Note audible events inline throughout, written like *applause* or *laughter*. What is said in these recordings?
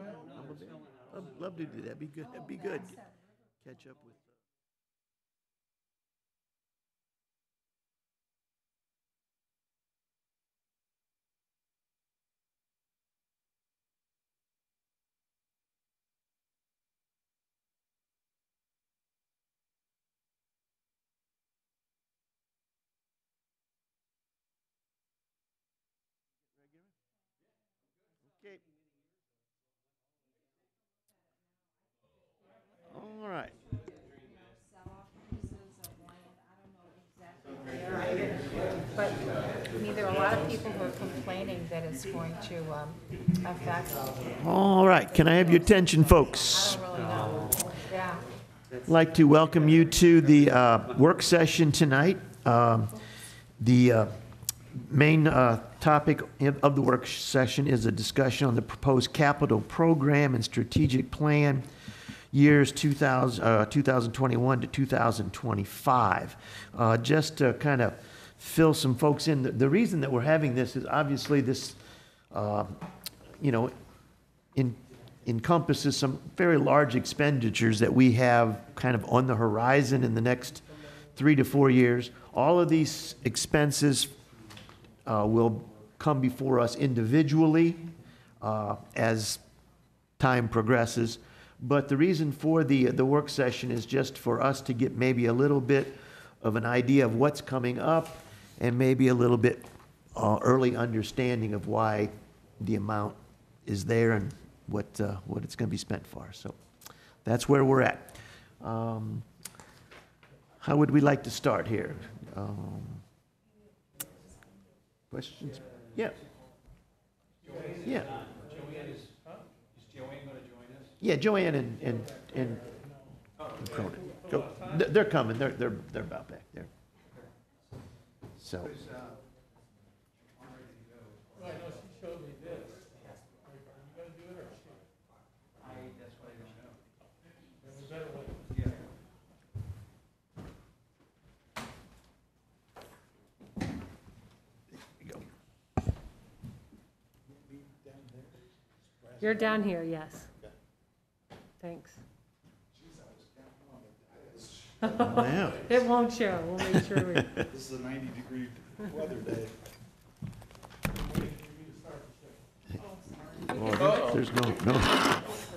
I'd love to do that. Be good, be oh, good. Catch up with. Complaining that it's going to um, affect, All right. Can I have your attention, I folks? don't really know. Yeah. I'd like to welcome you to the uh, work session tonight. Um, The uh, main uh, topic of the work session is a discussion on the proposed capital program and strategic plan years 2000, uh, 2021 to 2025. Uh, Just to kind of fill some folks in, the- the reason that we're having this is obviously this, uh, you know, en- encompasses some very large expenditures that we have kind of on the horizon in the next three to four years. All of these expenses uh, will come before us individually uh, as time progresses. But the reason for the, the work session is just for us to get maybe a little bit of an idea of what's coming up and maybe a little bit uh, early understanding of why the amount is there and what, uh, what it's going to be spent for. So that's where we're at. Um, How would we like to start here? Um, Questions? Yeah. Yeah. Joanne is up. Is Joanne going to join us? Yeah, Joanne and, and, and Cronin. Go, they're coming, they're, they're, they're about back. So, there you go. You're down here, yes. Thanks. Wow. It won't show, we'll make sure we, *laughs* This is a ninety degree weather day. Oh, There's no, no,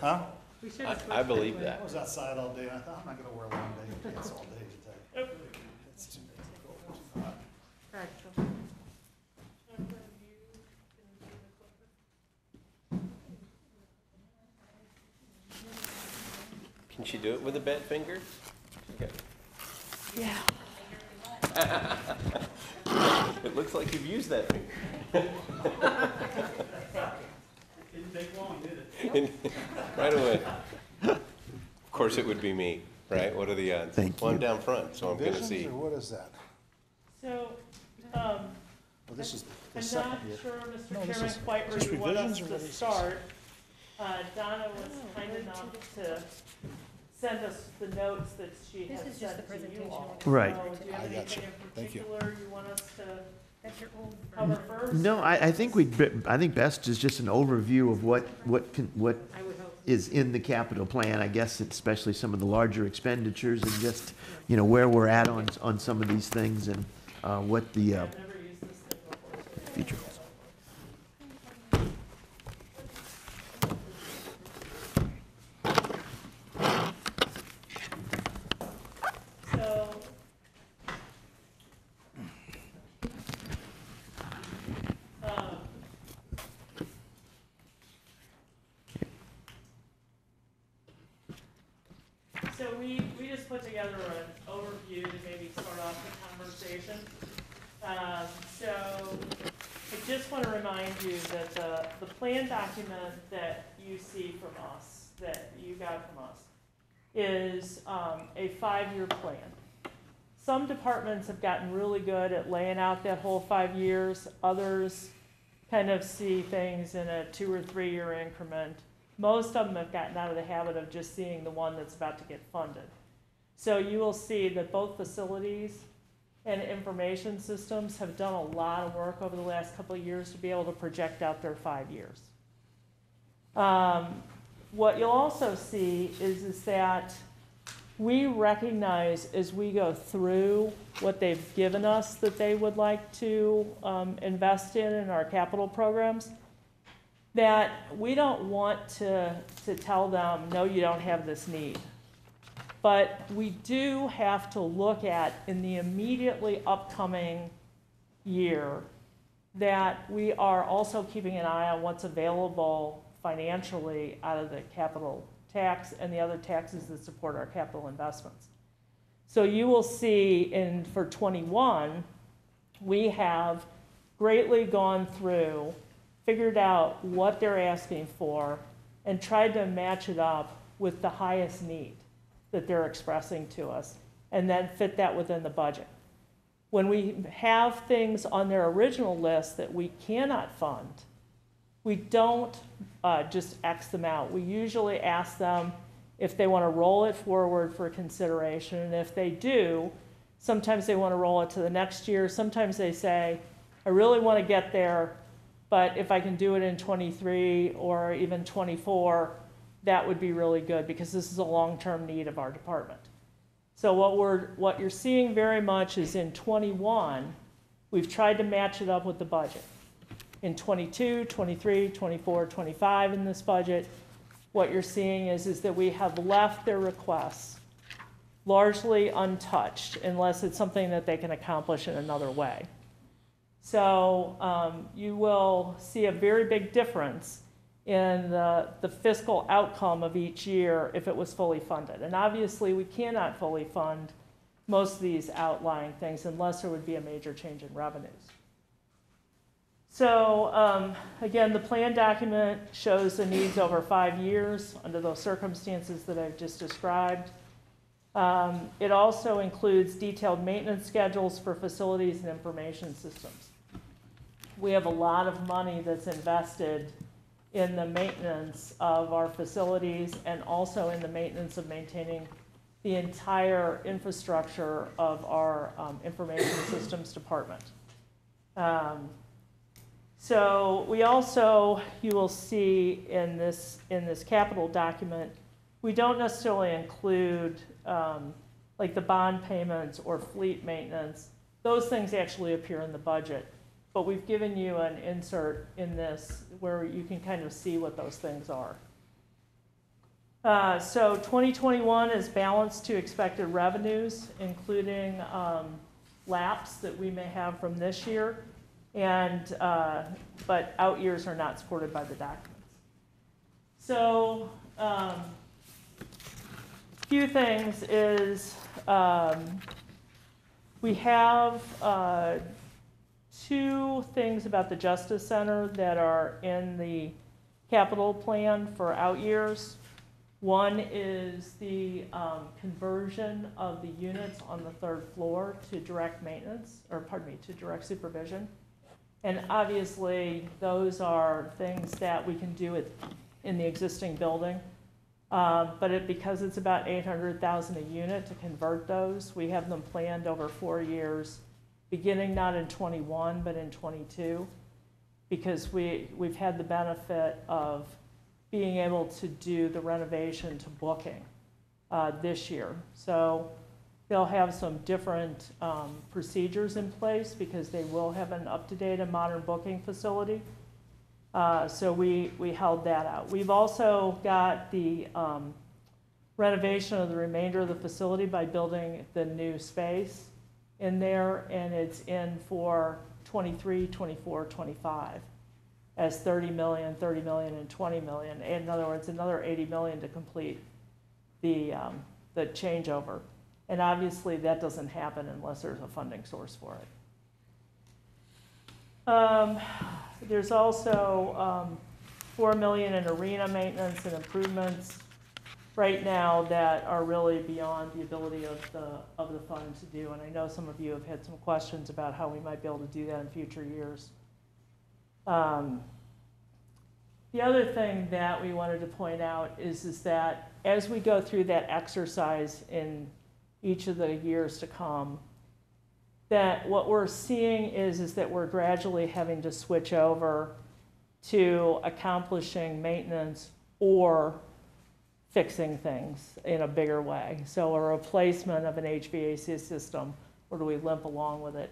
Huh? we should I, switch I believe that way. I that. was outside all day, and I thought, I'm not gonna wear a long day pants all day today. It's too, too hot. Practical. Can she do it with a bent finger? Okay. Yeah. *laughs* It looks like you've used that finger. *laughs* Didn't take long, did it? *laughs* Right away. Of course, it would be me, right? What are the odds? Thank Well, I'm you. down front, so I'm gonna Visions, see. or what is that? So, um, Well, this is the I'm second not year. sure, No, Mr. this Chairman, is- quite is where this you want us revisions or to what is this? start. Uh, Donna was kind enough to send us the notes that she This had is just sent the to you presentation. all. Right. So, do you have I got anything you. in Thank you. particular you want us to That's your old. cover first? no, I, I think we, I think best is just an overview of what, what can, what I would hope. is in the capital plan, I guess, especially some of the larger expenditures and just, you know, where we're at on, on some of these things and, uh, what the, uh, I've never used this thing before. future. So. um, So we, we just put together an overview to maybe start off the conversation. Um, so I just want to remind you that the, the plan document that you see from us, that you got from us, is um, a five-year plan. Some departments have gotten really good at laying out that whole five years. Others kind of see things in a two or three-year increment. Most of them have gotten out of the habit of just seeing the one that's about to get funded. So you will see that both facilities and information systems have done a lot of work over the last couple of years to be able to project out their five years. Um, what you'll also see is, is that we recognize as we go through what they've given us that they would like to um, invest in in our capital programs, that we don't want to, to tell them, no, you don't have this need. But we do have to look at in the immediately upcoming year that we are also keeping an eye on what's available financially out of the capital tax and the other taxes that support our capital investments. So you will see in, for '21, we have greatly gone through, figured out what they're asking for, and tried to match it up with the highest need that they're expressing to us, and then fit that within the budget. When we have things on their original list that we cannot fund, we don't uh, just X them out. We usually ask them if they want to roll it forward for consideration, and if they do, sometimes they want to roll it to the next year. Sometimes they say, I really want to get there, but if I can do it in '23 or even '24, that would be really good, because this is a long-term need of our department. So what we're, what you're seeing very much is in '21, we've tried to match it up with the budget. In '22, '23, '24, '25 in this budget, what you're seeing is, is that we have left their requests largely untouched unless it's something that they can accomplish in another way. So um, you will see a very big difference in the, the fiscal outcome of each year if it was fully funded. And obviously, we cannot fully fund most of these outlying things unless there would be a major change in revenues. So um, again, the plan document shows the needs over five years under those circumstances that I've just described. Um, It also includes detailed maintenance schedules for facilities and information systems. We have a lot of money that's invested in the maintenance of our facilities and also in the maintenance of maintaining the entire infrastructure of our um, information systems department. Um, So we also, you will see in this, in this capital document, we don't necessarily include um, like the bond payments or fleet maintenance. Those things actually appear in the budget. But we've given you an insert in this where you can kind of see what those things are. Uh, So 2021 is balanced to expected revenues, including um, lapse that we may have from this year. And, uh, but out years are not supported by the documents. So, um, few things is, um, we have, uh, two things about the Justice Center that are in the capital plan for out years. One is the um, conversion of the units on the third floor to direct maintenance, or pardon me, to direct supervision. And obviously, those are things that we can do it in the existing building. Uh, But it, because it's about eight hundred thousand a unit to convert those, we have them planned over four years, beginning not in twenty-one, but in twenty-two. Because we, we've had the benefit of being able to do the renovation to booking uh, this year. So they'll have some different um, procedures in place because they will have an up-to-date and modern booking facility. Uh, So we, we held that out. We've also got the um, renovation of the remainder of the facility by building the new space in there, and it's in for 23, 24, 25 as 30 million, 30 million, and 20 million. In other words, another 80 million to complete the, um, the changeover. And obviously, that doesn't happen unless there's a funding source for it. Um, There's also um, 4 million in arena maintenance and improvements right now that are really beyond the ability of the, of the fund to do. And I know some of you have had some questions about how we might be able to do that in future years. Um, The other thing that we wanted to point out is, is that as we go through that exercise in each of the years to come, that what we're seeing is, is that we're gradually having to switch over to accomplishing maintenance or fixing things in a bigger way. So a replacement of an HVAC system, or do we limp along with it?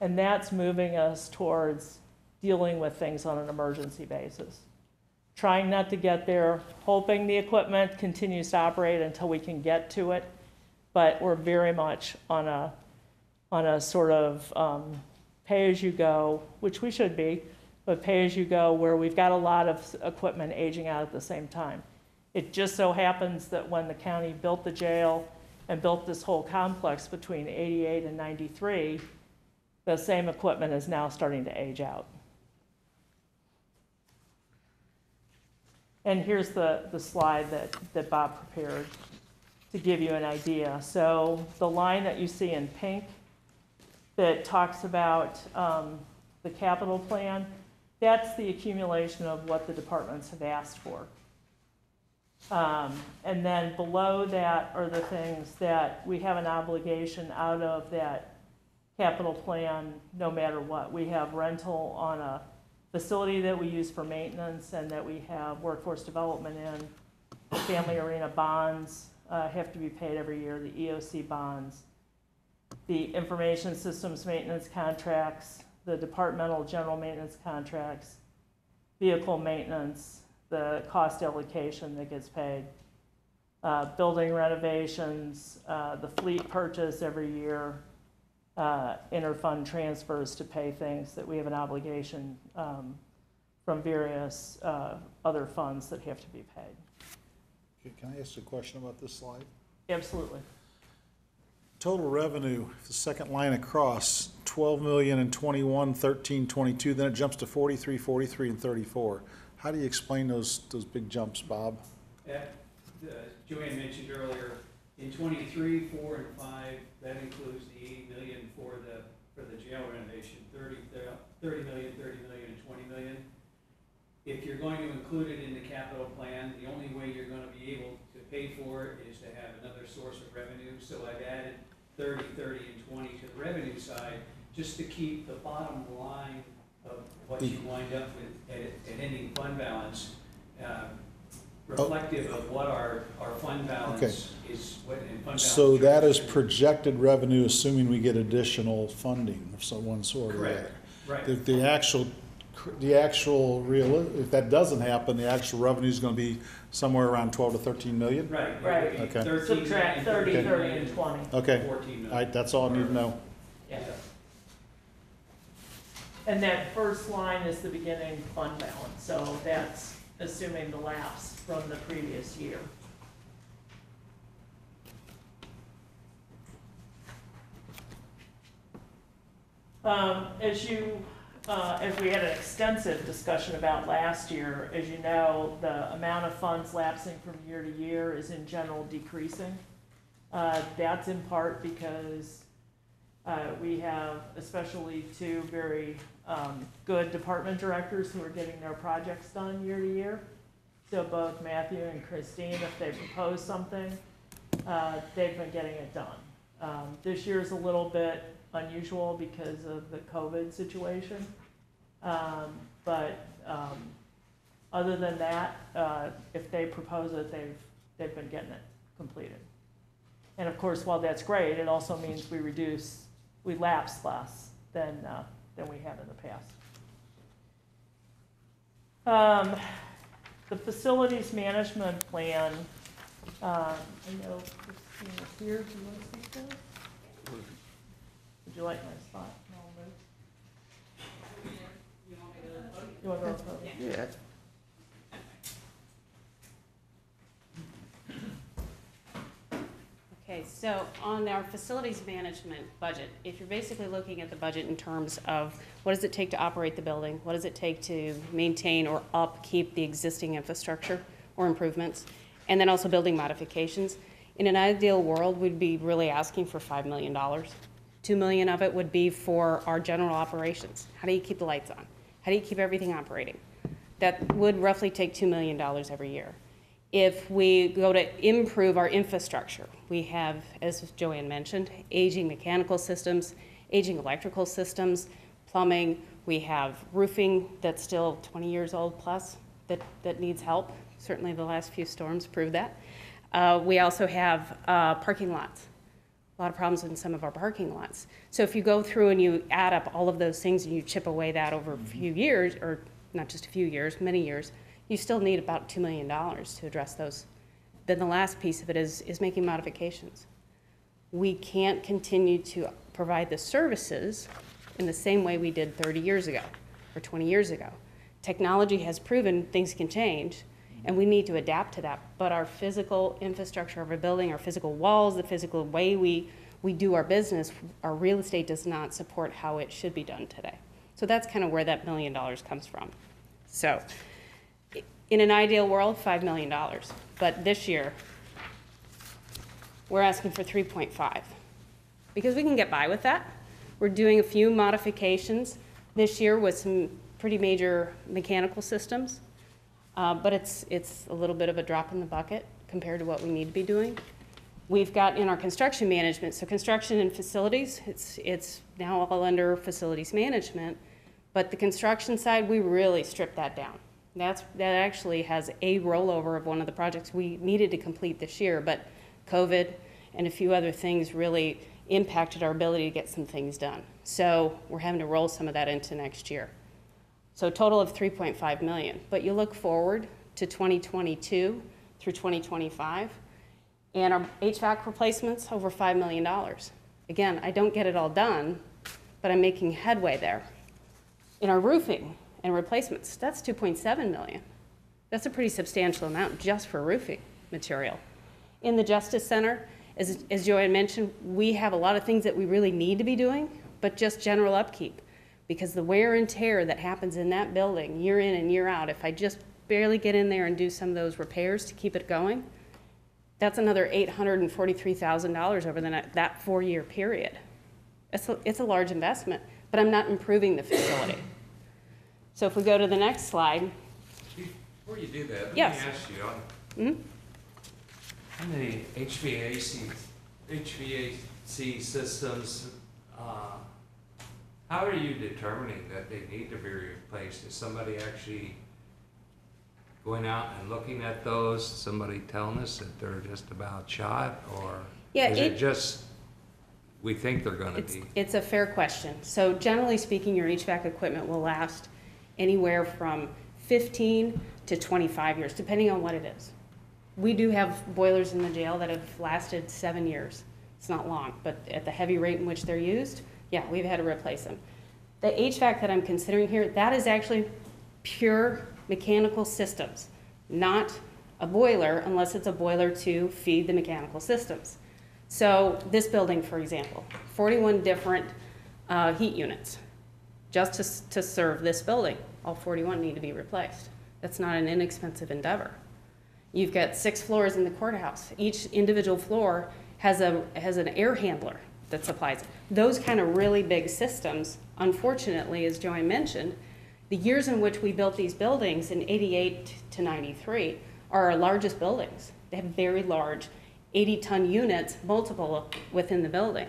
And that's moving us towards dealing with things on an emergency basis. Trying not to get there, hoping the equipment continues to operate until we can get to it. But we're very much on a, on a sort of um, pay-as-you-go, which we should be, but pay-as-you-go where we've got a lot of equipment aging out at the same time. It just so happens that when the county built the jail and built this whole complex between 88 and 93, the same equipment is now starting to age out. And here's the, the slide that, that Bob prepared to give you an idea. So the line that you see in pink that talks about um, the capital plan, that's the accumulation of what the departments have asked for. Um, And then below that are the things that we have an obligation out of that capital plan, no matter what. We have rental on a facility that we use for maintenance and that we have workforce development in. Family arena bonds uh, have to be paid every year, the EOC bonds. The information systems maintenance contracts, the departmental general maintenance contracts, vehicle maintenance, the cost allocation that gets paid, uh, building renovations, uh, the fleet purchase every year, uh, interfund transfers to pay things that we have an obligation um, from various uh, other funds that have to be paid. Okay, Can I ask a question about this slide? Absolutely. Total revenue, the second line across, twelve million and twenty-one, thirteen, twenty-two, then it jumps to forty-three, forty-three, and thirty-four. How do you explain those, those big jumps, Bob? That, uh, Joanne mentioned earlier, in twenty-three, four, and five, that includes the eighty million for the, for the jail renovation, thirty, thir- thirty million, thirty million, and twenty million. If you're going to include it in the capital plan, the only way you're gonna be able to pay for it is to have another source of revenue. So I've added 30, 30, and twenty to the revenue side, just to keep the bottom line of what you wind up with at, at ending fund balance, um, reflective of what our, our fund balance is, what, and fund balance. So that is projected revenue, assuming we get additional funding of some one sort or Correct, other. right. The, the actual, the actual real, if that doesn't happen, the actual revenue is gonna be somewhere around twelve to thirteen million? Right. Right. Okay. 13 Subtract million, 30, 13 30, million, and 20. Okay, 14 all million. that's all I need to know. Yeah. And that first line is the beginning fund balance, so that's assuming the lapse from the previous year. Um, as you, uh, as we had an extensive discussion about last year, as you know, the amount of funds lapsing from year to year is in general decreasing. Uh, that's in part because uh, we have especially two very um, good department directors who are getting their projects done year to year. So both Matthew and Christine, if they propose something, uh, they've been getting it done. Um, This year's a little bit unusual because of the COVID situation. Um, But um, other than that, uh, if they propose it, they've, they've been getting it completed. And of course, while that's great, it also means we reduce, we lapse less than, uh, than we have in the past. Um, The facilities management plan, um, I know Christine is here, do you want to speak to? Would you like my spot? I'll move. You want to go first? Yeah, Okay, so on our facilities management budget, if you're basically looking at the budget in terms of what does it take to operate the building? What does it take to maintain or upkeep the existing infrastructure or improvements? And then also building modifications. In an ideal world, we'd be really asking for $5 million. 2 million of it would be for our general operations. How do you keep the lights on? How do you keep everything operating? That would roughly take $2 million every year. If we go to improve our infrastructure, we have, as Joanne mentioned, aging mechanical systems, aging electrical systems, plumbing. We have roofing that's still 20 years old plus that, that needs help. Certainly the last few storms prove that. Uh, We also have uh, parking lots. A lot of problems in some of our parking lots. So if you go through and you add up all of those things and you chip away that over a mm-hmm. few years, or not just a few years, many years, you still need about $2 million to address those. Then the last piece of it is, is making modifications. We can't continue to provide the services in the same way we did 30 years ago or 20 years ago. Technology has proven things can change, and we need to adapt to that. But our physical infrastructure of our building, our physical walls, the physical way we, we do our business, our real estate does not support how it should be done today. So that's kind of where that million dollars comes from. So, in an ideal world, $5 million. But this year, we're asking for 3.5 because we can get by with that. We're doing a few modifications this year with some pretty major mechanical systems, uh, but it's, it's a little bit of a drop in the bucket compared to what we need to be doing. We've got in our construction management, so construction and facilities, it's, it's now all under facilities management, but the construction side, we really stripped that down. That's, that actually has a rollover of one of the projects we needed to complete this year, but COVID and a few other things really impacted our ability to get some things done. So we're having to roll some of that into next year. So a total of 3.5 million. But you look forward to 2022 through 2025, and our HVAC replacements, over $5 million. Again, I don't get it all done, but I'm making headway there. In our roofing and replacements, that's 2.7 million. That's a pretty substantial amount just for roofing material. In the Justice Center, as, as Joanne mentioned, we have a lot of things that we really need to be doing, but just general upkeep. Because the wear and tear that happens in that building year in and year out, if I just barely get in there and do some of those repairs to keep it going, that's another $843,000 over the, that four-year period. It's a, it's a large investment, but I'm not improving the facility. So if we go to the next slide, Before you do that, let me Yes. ask you, on, Mhm. on the HVAC, HVAC systems, uh, how are you determining that they need to be replaced? Is somebody actually going out and looking at those, somebody telling us that they're just about shot, or Yeah, is it- it just, we think they're gonna be? it's a fair question. So generally speaking, your HVAC equipment will last anywhere from 15 to 25 years, depending on what it is. We do have boilers in the jail that have lasted seven years. It's not long, but at the heavy rate in which they're used, yeah, we've had to replace them. The HVAC that I'm considering here, that is actually pure mechanical systems, not a boiler unless it's a boiler to feed the mechanical systems. So this building, for example, 41 different uh, heat units just to, to serve this building. All 41 need to be replaced. That's not an inexpensive endeavor. You've got six floors in the courthouse. Each individual floor has a, has an air handler that supplies. Those kind of really big systems, unfortunately, as Joanne mentioned, the years in which we built these buildings in 88 to 93 are our largest buildings. They have very large 80-ton units, multiple within the building.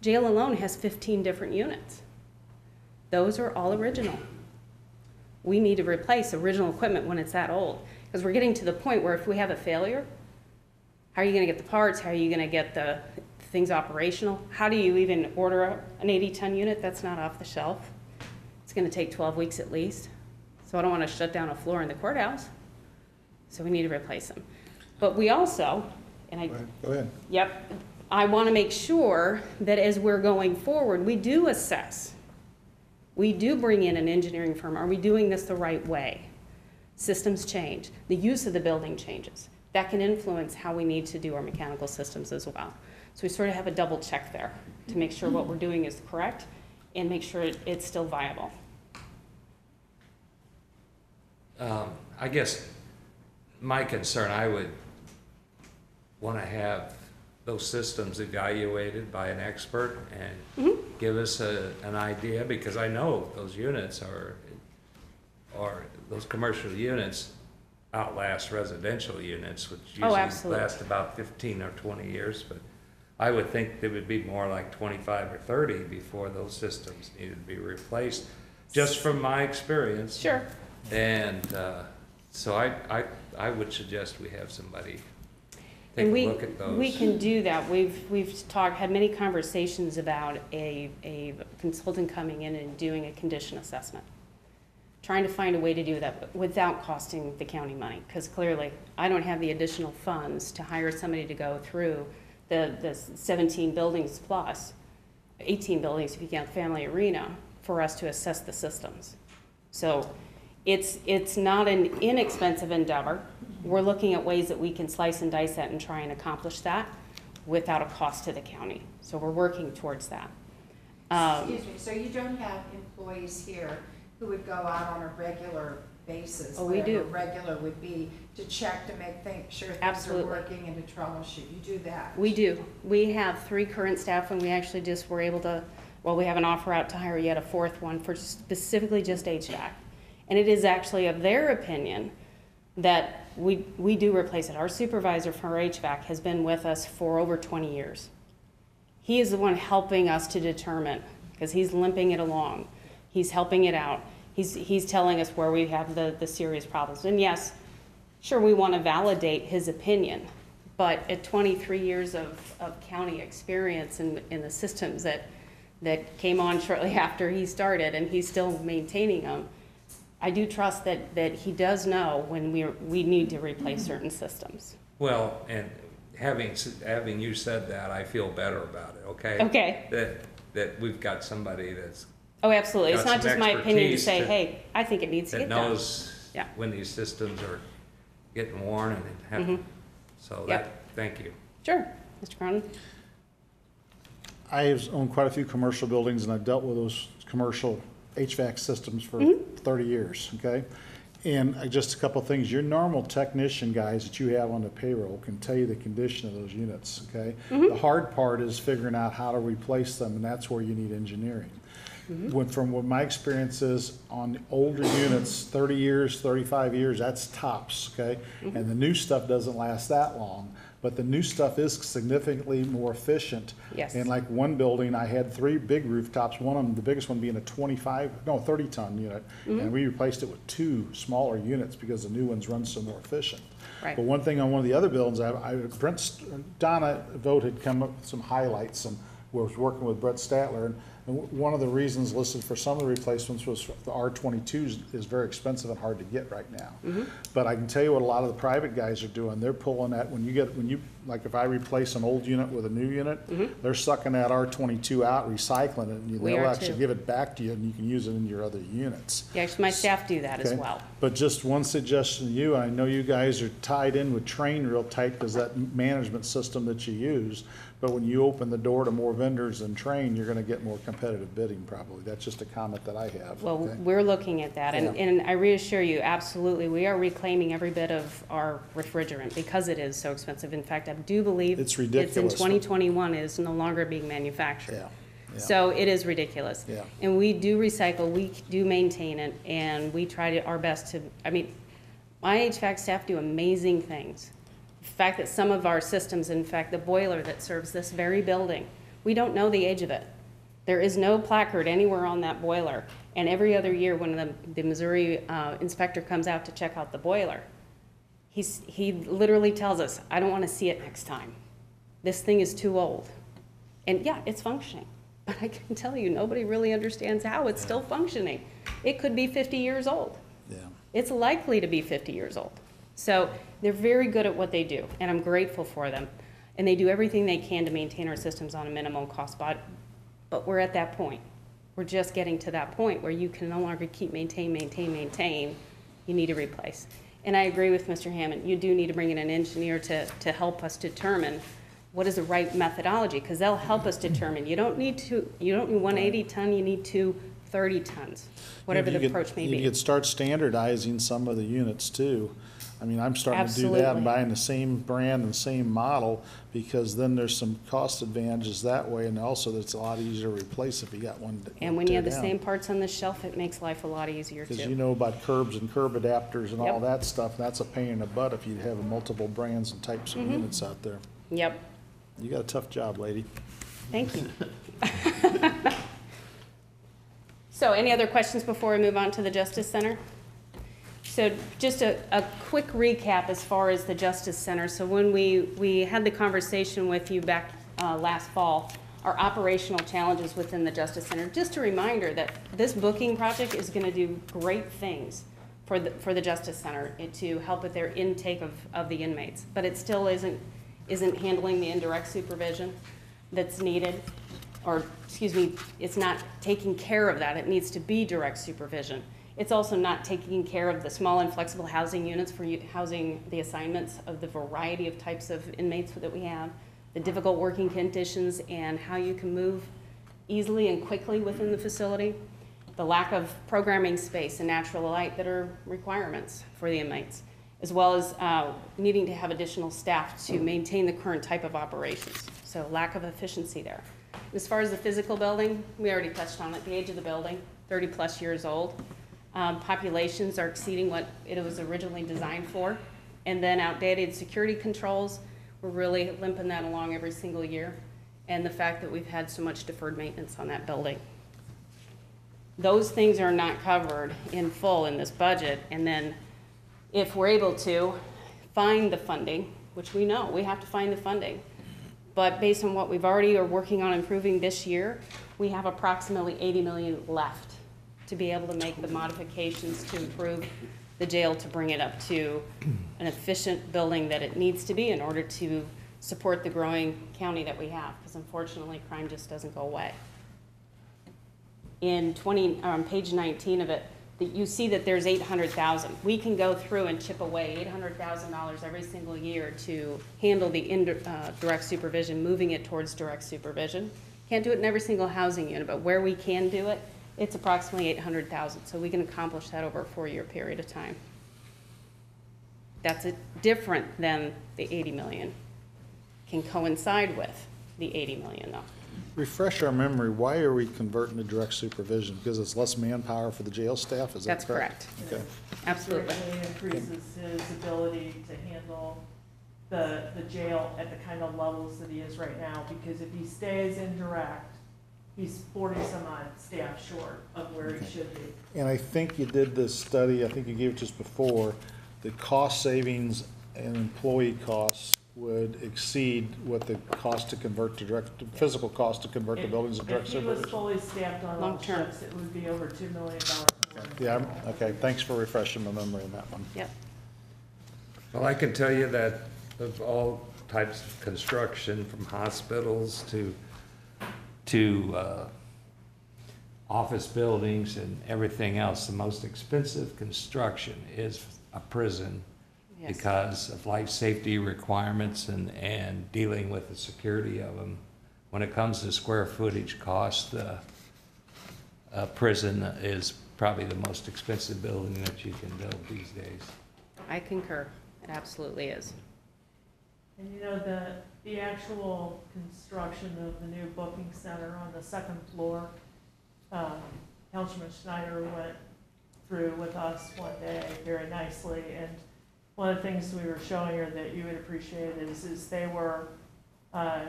Jail alone has 15 different units. Those are all original. We need to replace original equipment when it's that old. Because we're getting to the point where if we have a failure, how are you gonna get the parts? How are you gonna get the things operational? How do you even order an 80-ton unit that's not off the shelf? It's gonna take 12 weeks at least. So I don't wanna shut down a floor in the courthouse. So we need to replace them. But we also, and I. Go ahead. Yep. I want to make sure that as we're going forward, we do assess. We do bring in an engineering firm. Are we doing this the right way? Systems change. The use of the building changes. That can influence how we need to do our mechanical systems as well. So we sort of have a double check there to make sure what we're doing is correct and make sure it- it's still viable. Um, I guess my concern, I would want to have those systems evaluated by an expert and give us a, an idea, because I know those units are, or those commercial units outlast residential units, which Oh, usually absolutely. last about fifteen or twenty years, but I would think they would be more like twenty-five or thirty before those systems needed to be replaced, just from my experience. Sure. And uh, so I, I, I would suggest we have somebody take And a we, look at those. we can do that. We've, we've talked, had many conversations about a, a consultant coming in and doing a condition assessment. Trying to find a way to do that without costing the county money, because clearly, I don't have the additional funds to hire somebody to go through the, the seventeen buildings plus, eighteen buildings if you count Family Arena, for us to assess the systems. So it's, it's not an inexpensive endeavor. We're looking at ways that we can slice and dice that and try and accomplish that without a cost to the county. So we're working towards that. Um, Excuse me, so you don't have employees here who would go out on a regular basis? Oh, we do. Regular would be, to check to make things, sure things are Absolutely. working and to troubleshoot, you do that? We do. We have three current staff, and we actually just were able to, well, we have an offer out to hire yet a fourth one for specifically just HVAC. And it is actually of their opinion that we, we do replace it. Our supervisor for HVAC has been with us for over 20 years. He is the one helping us to determine, because he's limping it along. He's helping it out. He's, he's telling us where we have the, the serious problems. And yes, sure, we want to validate his opinion, but at 23 years of, of county experience in, in the systems that, that came on shortly *laughs* after he started, and he's still maintaining them, I do trust that, that he does know when we, we need to replace certain systems. Well, and having, s- having you said that, I feel better about it, okay? Okay. That, that we've got somebody that's, Oh, absolutely. It's Got not some just my opinion to expertise say, to- hey, I think it needs to that get done. knows Yeah. when these systems are getting worn and have, Mhm. so Yep. that, thank you. Sure, Mr. Cronin? I have owned quite a few commercial buildings, and I've dealt with those commercial HVAC systems for Mm-hmm. thirty years, okay? And uh, just a couple of things, your normal technician guys that you have on the payroll can tell you the condition of those units, okay? Mm-hmm. The hard part is figuring out how to replace them, and that's where you need engineering. Mm-hmm. When, from what my experience is, on older units, thirty years, thirty-five years, that's tops, okay? Mm-hmm. And the new stuff doesn't last that long, but the new stuff is significantly more efficient. Yes. And like one building, I had three big rooftops, one of them, the biggest one being a twenty-five, no, thirty-ton unit. Mm-hmm. And we replaced it with two smaller units because the new ones run so more efficient. Right. But one thing on one of the other buildings, I, I, Brent, Donna Vogt had come up with some highlights and was working with Brett Statler. And and one of the reasons listed for some of the replacements was the R22 is very expensive and hard to get right now. Mm-hmm. But I can tell you what a lot of the private guys are doing, they're pulling that, when you get, when you, like if I replace an old unit with a new unit, they're sucking that R twenty-two out, recycling it, and they'll actually too. give it back to you and you can use it in your other units. Yeah, actually, my staff do that as well. But just one suggestion to you, I know you guys are tied in with Trane real tight because that management system that you use. But when you open the door to more vendors and Trane, you're gonna get more competitive bidding probably. That's just a comment that I have. Well, okay? we're looking at that, and, Yeah. and I reassure you, absolutely, we are reclaiming every bit of our refrigerant because it is so expensive. In fact, I do believe It's ridiculous. It's in 2021 is no longer being manufactured. Yeah, yeah. So it is ridiculous. Yeah. And we do recycle, we do maintain it, and we try to, our best to, I mean, my HVAC staff do amazing things. The fact that some of our systems, in fact, the boiler that serves this very building, we don't know the age of it. There is no placard anywhere on that boiler. And every other year, when the, the Missouri uh, inspector comes out to check out the boiler, he's, he literally tells us, I don't want to see it next time. This thing is too old. And yeah, it's functioning. *laughs* But I can tell you, nobody really understands how it's still functioning. It could be 50 years old. Yeah. It's likely to be 50 years old. So they're very good at what they do, and I'm grateful for them. And they do everything they can to maintain our systems on a minimal cost, but, but we're at that point. We're just getting to that point where you can no longer keep maintain, maintain, maintain. You need to replace. And I agree with Mr. Hammond, you do need to bring in an engineer to, to help us determine what is the right methodology, because they'll help us determine. You don't need to, you don't need 180 ton, you need two 30 tons, whatever you the could- approach may You be. could start standardizing some of the units too. I mean, I'm starting to do that Absolutely. and buying the same brand and same model because then there's some cost advantages that way and also it's a lot easier to replace if you got one. that And when you have the down. same parts on the shelf, it makes life a lot easier Because you too. know about curbs and curb adapters and all Yep. that stuff, that's a pain in the butt if you have multiple brands and types Mm-hmm. of units out there. Yep, You got a tough job, lady. thank you. *laughs* *laughs* So any other questions before we move on to the Justice Center? So just a, a quick recap as far as the Justice Center. So when we, we had the conversation with you back uh, last fall, our operational challenges within the Justice Center, just a reminder that this booking project is going to do great things for the, for the Justice Center to help with their intake of, of the inmates. But it still isn't, isn't handling the indirect supervision that's needed or, excuse me, it's not taking care of that. It needs to be direct supervision. It's also not taking care of the small and flexible housing units for housing the assignments of the variety of types of inmates that we have, the difficult working conditions, and how you can move easily and quickly within the facility, the lack of programming space and natural light that are requirements for the inmates, as well as uh, needing to have additional staff to maintain the current type of operations. So lack of efficiency there. As far as the physical building, we already touched on it, the age of the building, 30-plus years old. Um, Populations are exceeding what it was originally designed for. And then outdated security controls, we're really limping that along every single year. And the fact that we've had so much deferred maintenance on that building. Those things are not covered in full in this budget. And then if we're able to find the funding, which we know, we have to find the funding. But based on what we've already are working on improving this year, we have approximately 80 million left to be able to make the modifications to improve the jail to bring it up to an efficient building that it needs to be in order to support the growing county that we have, because unfortunately, crime just doesn't go away. In 20, on page 19 of it, that you see that there's 800,000. We can go through and chip away $800,000 every single year to handle the indi- uh, direct supervision, moving it towards direct supervision. Can't do it in every single housing unit, but where we can do it, it's approximately 800,000. So we can accomplish that over a four-year period of time. That's a- different than the 80 million. Can coincide with the 80 million though. Refresh our memory, why are we converting to direct supervision? Because it's less manpower for the jail staff, is that That's correct? Okay. Absolutely. Greatly increases his ability to handle the, the jail at the kind of levels that he is right now, because if he stays indirect, he's forty some odd staff short of where he should be. And I think you did this study, I think you gave it just before, the cost savings and employee costs would exceed what the cost to convert to direct, physical cost to convert the buildings to direct If he was supervision. fully staffed on all Long-term. shifts, it would be over two million dollars. Yeah, I'm- okay, thanks for refreshing my memory on that one. Yep. Well, I can tell you that of all types of construction, from hospitals to, to, uh, office buildings and everything else, the most expensive construction is a prison Yes. because of life safety requirements and, and dealing with the security of them. When it comes to square footage cost, uh, a prison is probably the most expensive building that you can build these days. I concur. It absolutely is. And you know, the, the actual construction of the new booking center on the second floor, um, Councilman Schneider went through with us one day very nicely, and one of the things we were showing her that you would appreciate is, is they were, uh,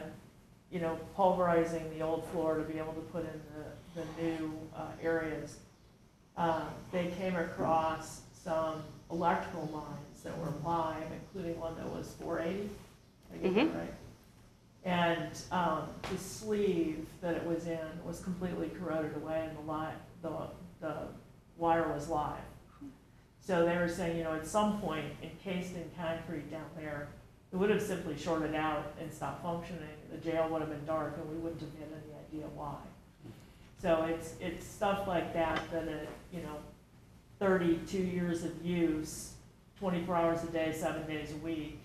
you know, pulverizing the old floor to be able to put in the, the new, uh, areas. Uh, they came across some electrical lines that were live, including one that was four eighty. I get that Mhm. right? And, um, the sleeve that it was in was completely corroded away and the li- the, the wire was live. So they were saying, you know, at some point encased in concrete down there, it would have simply shorted out and stopped functioning. The jail would have been dark and we wouldn't have had any idea why. So it's, it's stuff like that that at, you know, thirty-two years of use, twenty-four hours a day, seven days a week,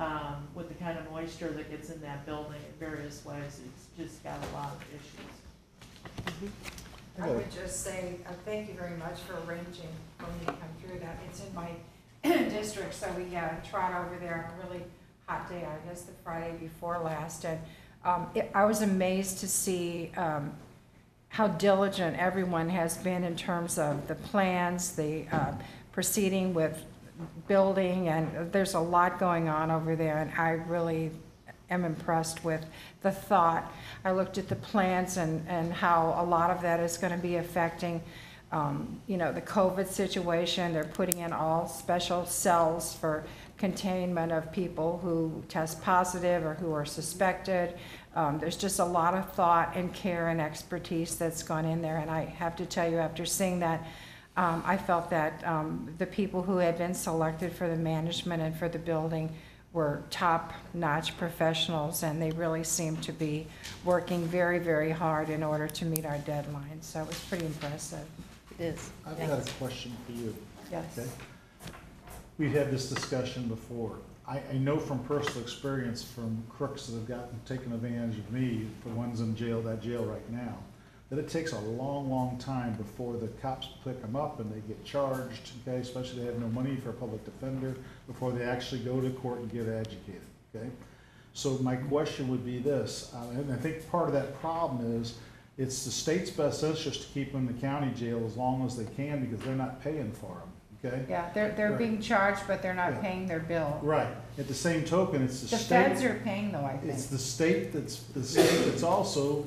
um, with the kind of moisture that gets in that building in various ways, it's just got a lot of issues. I would just say, uh, thank you very much for arranging for me to come through that. It's in my *clears throat* district, so we, uh, trot over there on a really hot day, I guess the Friday before last. And, um, it, I was amazed to see, um, how diligent everyone has been in terms of the plans, the, uh, proceeding with building, and there's a lot going on over there, and I really am impressed with the thought. I looked at the plans and, and how a lot of that is gonna be affecting um, you know, the COVID situation. They're putting in all special cells for containment of people who test positive or who are suspected. Um, There's just a lot of thought and care and expertise that's gone in there. And I have to tell you, after seeing that, um, I felt that um, the people who had been selected for the management and for the building were top-notch professionals, and they really seemed to be working very, very hard in order to meet our deadline. So it was pretty impressive. It is. I've got a question for you. Yes. Okay. We've had this discussion before. I, I know from personal experience from crooks that have gotten, taken advantage of me, the ones in jail, that jail right now, that it takes a long, long time before the cops pick them up and they get charged, okay, especially they have no money for a public defender, before they actually go to court and get educated, okay? So my question would be this, uh, and I think part of that problem is, it's the state's best interest to keep them in the county jail as long as they can because they're not paying for them, okay? Yeah, they're, they're Right. being charged, but they're Yeah. not paying their bill. Right, at the same token, it's the The state. feds are paying though, I think. It's the state that's, the state that's also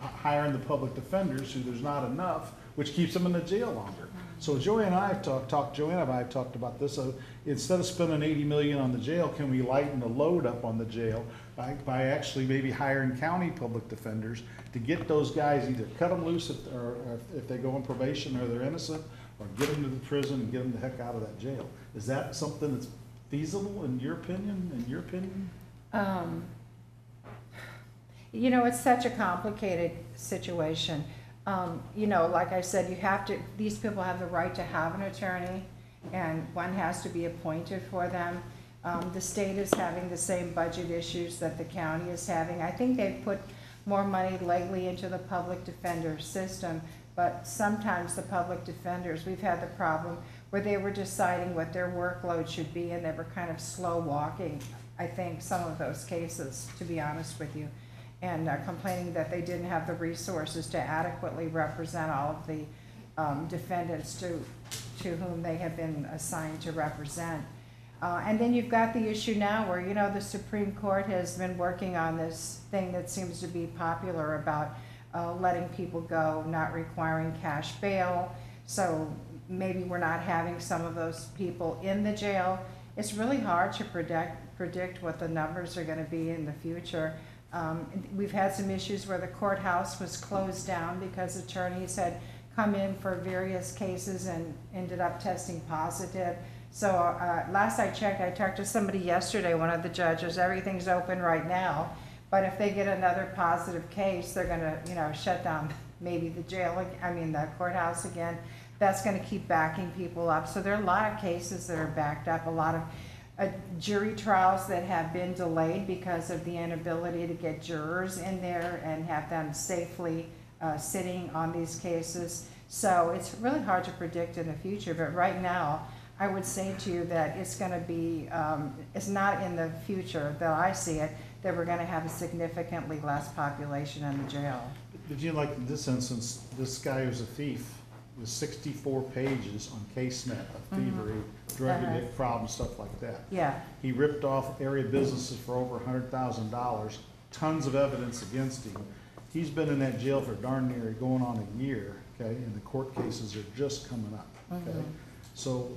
hiring the public defenders who there's not enough, which keeps them in the jail longer. So Joanne and I have talked, talked, and I have talked about this, uh, instead of spending eighty million on the jail, can we lighten the load up on the jail by, by actually maybe hiring county public defenders to get those guys, either cut them loose if, or, or if they go on probation or they're innocent, or get them to the prison and get them the heck out of that jail? Is that something that's feasible in your opinion, in your opinion? Um, You know, it's such a complicated situation. Um, You know, like I said, you have to, these people have the right to have an attorney, and one has to be appointed for them. Um, The state is having the same budget issues that the county is having. I think they've put more money lately into the public defender system, but sometimes the public defenders, we've had the problem where they were deciding what their workload should be, and they were kind of slow walking, I think, some of those cases, to be honest with you, and uh, complaining that they didn't have the resources to adequately represent all of the um, defendants to, to whom they have been assigned to represent. Uh, And then you've got the issue now where, you know, the Supreme Court has been working on this thing that seems to be popular about uh, letting people go, not requiring cash bail. So maybe we're not having some of those people in the jail. It's really hard to predict, predict what the numbers are gonna be in the future. Um, We've had some issues where the courthouse was closed down because attorneys had come in for various cases and ended up testing positive. So, uh, last I checked, I talked to somebody yesterday, one of the judges, everything's open right now. But if they get another positive case, they're gonna, you know, shut down maybe the jail, I mean, the courthouse again. That's gonna keep backing people up. So there are a lot of cases that are backed up, a lot of jury trials that have been delayed because of the inability to get jurors in there and have them safely uh, sitting on these cases. So it's really hard to predict in the future, but right now, I would say to you that it's gonna be, um, it's not in the future that I see it, that we're gonna have a significantly less population in the jail. Did you like in this instance, this guy who's a thief, with sixty-four pages on CaseNet of thievery, drug Uh-huh. addict problem, stuff like that. Yeah, He ripped off area businesses for over a hundred thousand dollars, tons of evidence against him. He's been in that jail for darn near going on a year, okay, and the court cases are just coming up, okay? So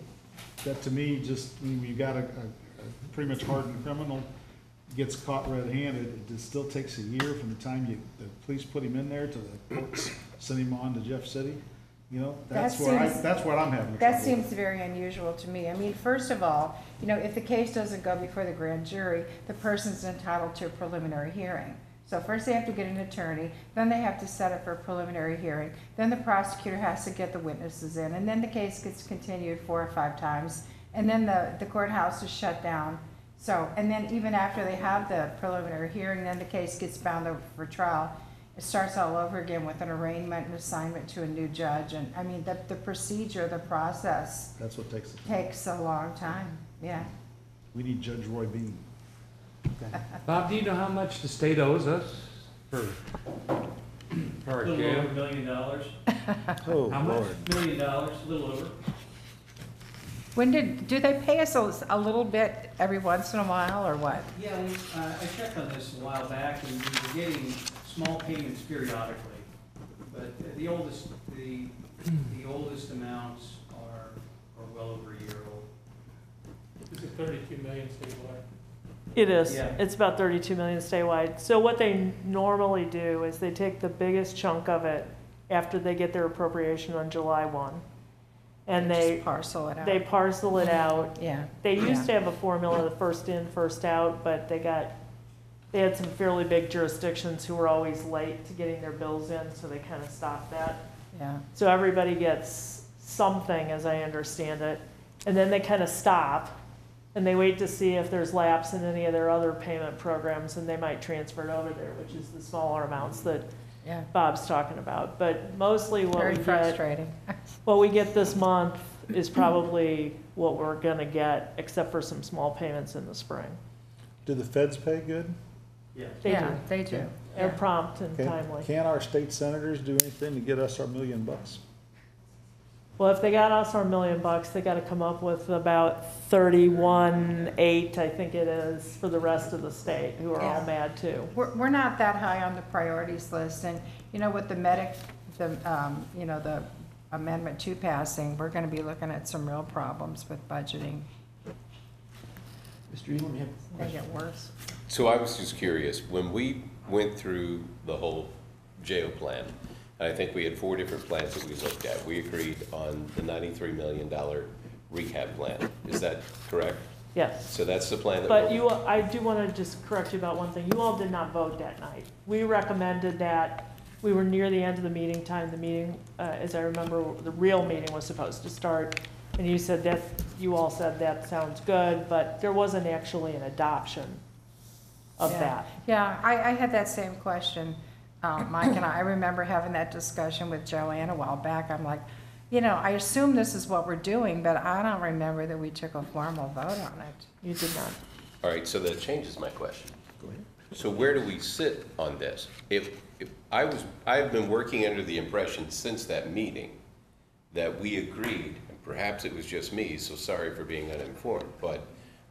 that to me, just, I mean, you got a, a, a pretty much hardened criminal, gets caught red-handed, it just still takes a year from the time you, the police put him in there to the courts send him on to Jeff City, you know? That's That where I, seems- that's what I'm having trouble that with. very unusual to me. I mean, first of all, you know, if the case doesn't go before the grand jury, the person's entitled to a preliminary hearing. So first they have to get an attorney, then they have to set up for a preliminary hearing, then the prosecutor has to get the witnesses in, and then the case gets continued four or five times, and then the, the courthouse is shut down. So, and then even after they have the preliminary hearing, then the case gets bound over for trial. It starts all over again with an arraignment and assignment to a new judge, and, I mean, the, the procedure, the process That's what takes the takes a long time, yeah. We need Judge Roy Bean. *laughs* Bob, do you know how much the state owes us for, for A little over jail? a million dollars, Oh, How much? million dollars, a little over. When did, do they pay us a, a little bit every once in a while, or what? Yeah, we, uh, I checked on this a while back, and we were getting small payments periodically. But the oldest, the the oldest amounts are, are well over a year old. Is it thirty-two million statewide? It is. Yeah. It's about 32 million statewide. So what they normally do is they take the biggest chunk of it after they get their appropriation on July 1. And Just they, Parcel it out. they parcel it out. Yeah. They used Yeah. to have a formula, the first in, first out, but they got, they had some fairly big jurisdictions who were always late to getting their bills in, so they kind of stopped that. Yeah. So everybody gets something, as I understand it, and then they kind of stop, and they wait to see if there's lapse in any of their other payment programs, and they might transfer it over there, which is the smaller amounts that Yeah. Bob's talking about. But mostly what we Very get, what we get this month is probably what we're gonna get, except for some small payments in the spring. Do the feds pay good? Yeah. They do, Yeah, they do. they're Yeah. prompt and Can- timely. Can our state senators do anything to get us our million bucks? Well, if they got us our million bucks, they gotta come up with about thirty-one, eight, I think it is, for the rest of the state, who are all Yeah. mad too. We're, we're not that high on the priorities list, and, you know, with the medic, the, um, you know, the amendment two passing, we're gonna be looking at some real problems with budgeting. Mr. Elam, you have a It's gonna question? get worse. So I was just curious, when we went through the whole jail plan, I think we had four different plans that we looked at. We agreed on the ninety-three million dollar rehab plan. Is that correct? Yes. So that's the plan that. But we're- you, I do wanna just correct you about one thing. You all did not vote that night. We recommended that, we were near the end of the meeting time. The meeting, uh, as I remember, the real meeting was supposed to start. And you said that, you all said that sounds good, but there wasn't actually an adoption of Yeah. that. Yeah, I, I had that same question, um, Mike, and I remember having that discussion with Joanne a while back. I'm like, you know, I assume this is what we're doing, but I don't remember that we took a formal vote on it. You did not. All right, so that changes my question. Go ahead. So where do we sit on this? If, if, I was, I've been working under the impression since that meeting that we agreed, and perhaps it was just me, so sorry for being uninformed, but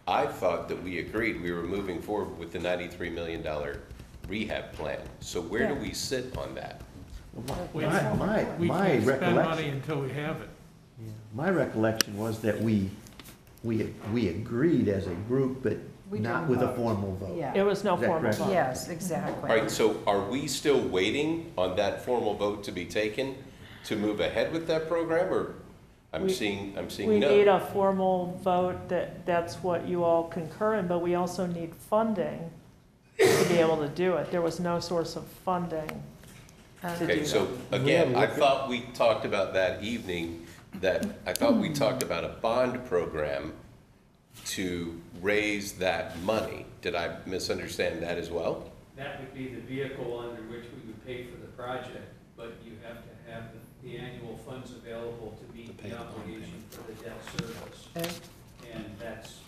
I thought that we agreed we were moving forward with the ninety-three million dollar rehab plan. So where do we sit on that? My, my, We my can't spend money recollection, until we have it. my recollection was that we, we, we agreed as a group, but We not didn't with a vote. formal vote. It Yeah, was no Is that formal correct? vote. yes, exactly. All right, so are we still waiting on that formal vote to be taken to move ahead with that program, or I'm We- seeing, I'm seeing We no? need a formal vote that, that's what you all concur in, but we also need funding to be able to do it. There was no source of funding to do Okay, that. so We again, have I thought we talked about that evening, that, I thought we talked about a bond program to raise that money. Did I misunderstand that as well? That would be the vehicle under which we would pay for the project, but you have to have the, the annual funds available To pay the the bond obligation for the debt service. Okay. And that's,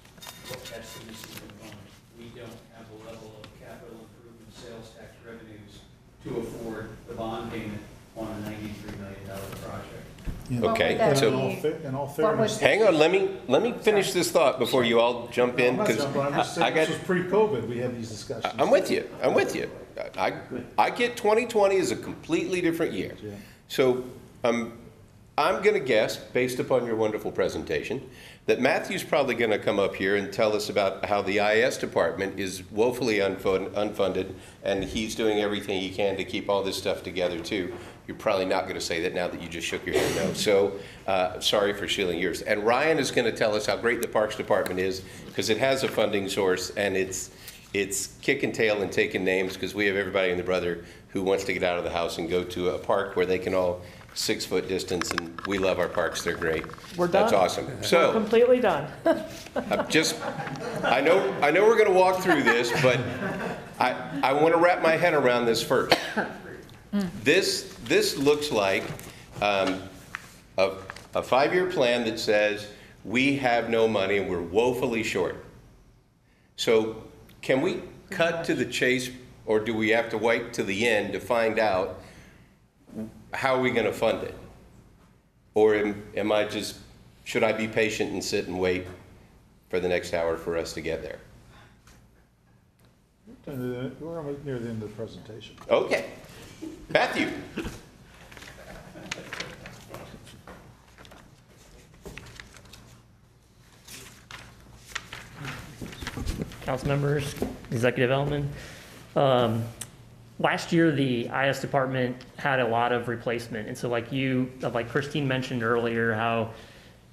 that's the missing component. We don't have a level of capital improvement sales tax revenues to afford the bond payment on a ninety-three million dollar project. Yeah. What would Okay, that And in so- all be? fa- in all fairness. would- Hang on, let me, let me finish this thought before you all jump in, I'm not because jumping, I'm just I saying, got, this was pre-COVID, we had these discussions. I'm with you, I'm with you. I, I get 2020 is a completely different year. Yeah. So, um, I'm gonna guess, based upon your wonderful presentation, that Matthew's probably gonna come up here and tell us about how the IS department is woefully unfun- unfunded, and he's doing everything he can to keep all this stuff together too. You're probably not gonna say that now that you just shook your head no. So, uh, sorry for shielding yours. And Ryan is gonna tell us how great the Parks Department is, because it has a funding source, and it's, it's kicking tail and taking names, because we have everybody and the brother who wants to get out of the house and go to a park where they can all six-foot distance, and we love our parks, they're great. We're done. That's awesome. So, completely done. I'm just, I know, I know we're gonna walk through this, but I, I wanna wrap my head around this first. This, this looks like, um, a, a five-year plan that says, we have no money and we're woefully short. So can we cut to the chase, or do we have to wait to the end to find out how are we going to fund it? Or am, am I just, should I be patient and sit and wait for the next hour for us to get there? We're almost near the end of the presentation. Okay. Matthew. Council members, executive Ehlmann. Um, Last year, the IS department had a lot of replacement, and so like you, like Christine mentioned earlier, how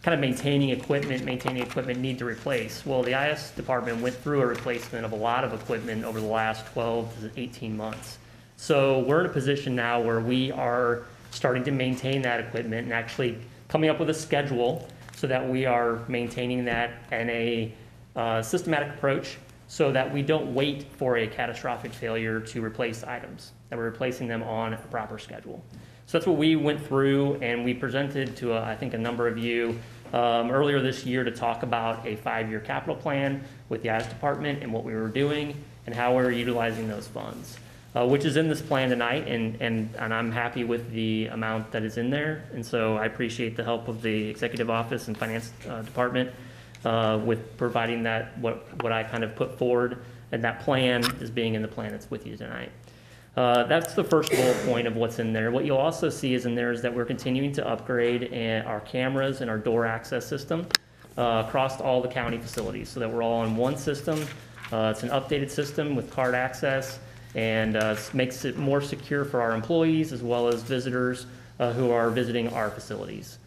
kind of maintaining equipment, maintaining equipment need to replace. Well, the IS department went through a replacement of a lot of equipment over the last 12 to 18 months. So we're in a position now where we are starting to maintain that equipment and actually coming up with a schedule so that we are maintaining that in a uh, systematic approach so that we don't wait for a catastrophic failure to replace items, that we're replacing them on a proper schedule. So that's what we went through and we presented to, uh, I think, a number of you um, earlier this year to talk about a five-year capital plan with the IS department and what we were doing and how we were utilizing those funds, uh, which is in this plan tonight, and, and, and I'm happy with the amount that is in there. And so I appreciate the help of the executive office and finance uh, department uh, with providing that, what, what I kind of put forward, and that plan is being in the plan that's with you tonight. Uh, That's the first bullet point of what's in there. What you'll also see is in there is that we're continuing to upgrade uh, our cameras and our door access system uh, across all the county facilities, so that we're all on one system. Uh, It's an updated system with card access, and uh, makes it more secure for our employees as well as visitors uh, who are visiting our facilities.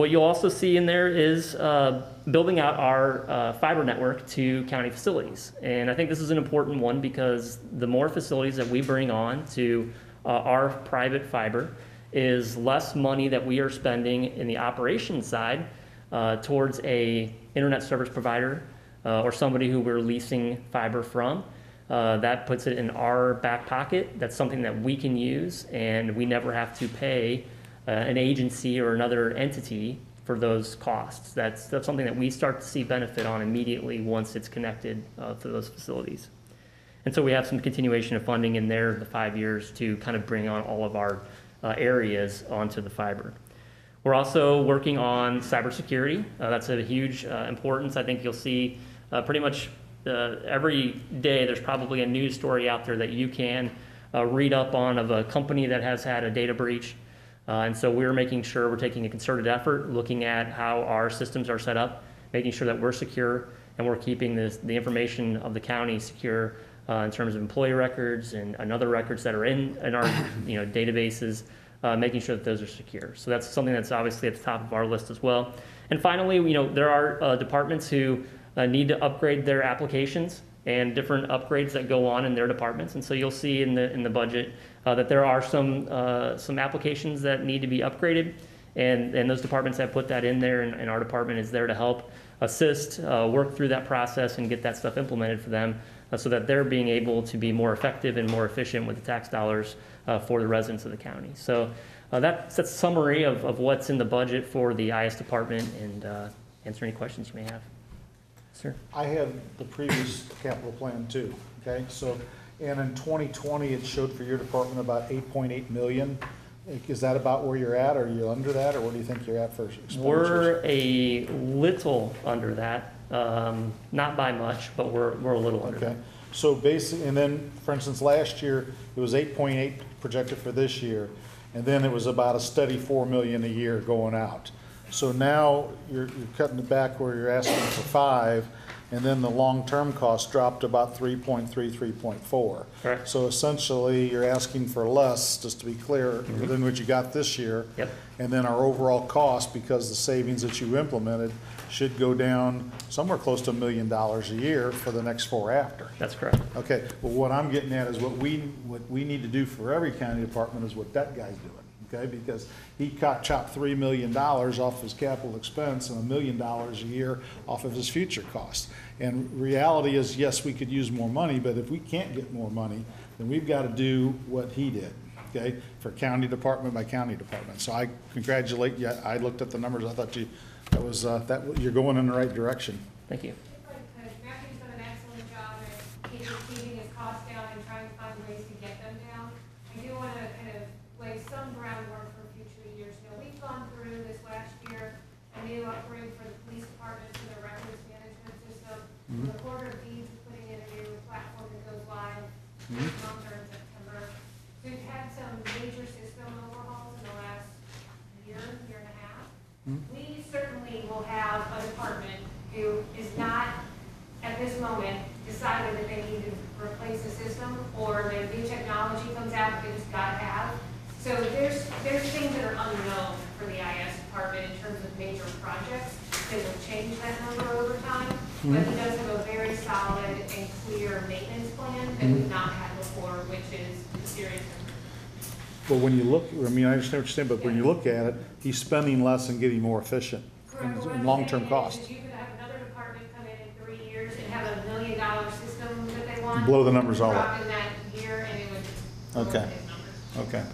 What you'll also see in there is uh, building out our uh, fiber network to county facilities. And I think this is an important one because the more facilities that we bring on to uh, our private fiber is less money that we are spending in the operations side uh, towards a internet service provider uh, or somebody who we're leasing fiber from. Uh, that puts it in our back pocket. That's something that we can use, and we never have to pay uh, an agency or another entity for those costs. That's, that's something that we start to see benefit on immediately once it's connected uh, to those facilities. And so we have some continuation of funding in there, the five years, to kind of bring on all of our uh, areas onto the fiber. We're also working on cybersecurity. Uh, that's a huge uh, importance. I think you'll see uh, pretty much uh, every day there's probably a news story out there that you can uh, read up on of a company that has had a data breach. Uh, and so we're making sure we're taking a concerted effort, looking at how our systems are set up, making sure that we're secure and we're keeping this, the information of the county secure uh, in terms of employee records and, and other records that are in, in our *coughs* you know, databases, uh, making sure that those are secure. So that's something that's obviously at the top of our list as well. And finally, you know, there are uh, departments who uh, need to upgrade their applications and different upgrades that go on in their departments. And so you'll see in the, in the budget uh, that there are some, uh, some applications that need to be upgraded. And, and those departments have put that in there, and, and our department is there to help assist, uh, work through that process and get that stuff implemented for them uh, so that they're being able to be more effective and more efficient with the tax dollars uh, for the residents of the county. So uh, that's a summary of, of what's in the budget for the IS department and answer any questions you may have. Sir? I had the previous capital plan too, okay? So, and in 2020, it showed for your department about 8.8 million. Is that about where you're at? Are you under that, or where do you think you're at for expenditures? We're a little under that, um, not by much, but we're, we're a little under Okay, that. so basic, and then, for instance, last year, it was 8.8 projected for this year, and then it was about a steady 4 million a year going out. So now, you're, you're cutting it back where you're asking for five, and then the long-term cost dropped about 3.3, 3.4. Correct. So essentially, you're asking for less, just to be clear, than what you got this year. Mm-hmm. Yep. And then our overall cost, because the savings that you implemented, should go down somewhere close to a million dollars a year for the next four after. That's correct. Okay, well, what I'm getting at is what we, what we need to do for every county department is what that guy's doing, okay? Because he cut, chopped three million dollars off his capital expense and a million dollars a year off of his future costs. And reality is, yes, we could use more money, but if we can't get more money, then we've got to do what he did, okay? For county department by county department. So I congratulate you. I looked at the numbers, I thought you, that was, uh, that, you're going in the right direction. Thank you. Because Matthew's done an excellent job at keeping, keeping his costs down and trying to find ways to get them down. I do want to kind of lay some groundwork for future years. Now, we've gone through this last year, a new upgrade for the police department for their records management system. Mm-hmm. The Quarter of Deeds is putting in a new platform that goes live month or in September. So We've had some major system overhauls in the last year, year and a half. Mm-hmm. We certainly will have a department who is not, at this moment, decided that they need to replace the system, or the new technology comes out that they just gotta have. So there's, there's things that are unknown for the IS department in terms of major projects, that will change that number over time. Mm-hmm. But he does have a very solid and clear maintenance plan that we've mm-hmm. not had before, which is serious. But when you look, I mean, I understand what you're saying, but when you look at it, he's spending less and getting more efficient Correct, in- long-term cost. you could have another department come in in three years and have a million dollar system that they want. Blow the numbers all up. In that year and it would Okay. numbers. Okay.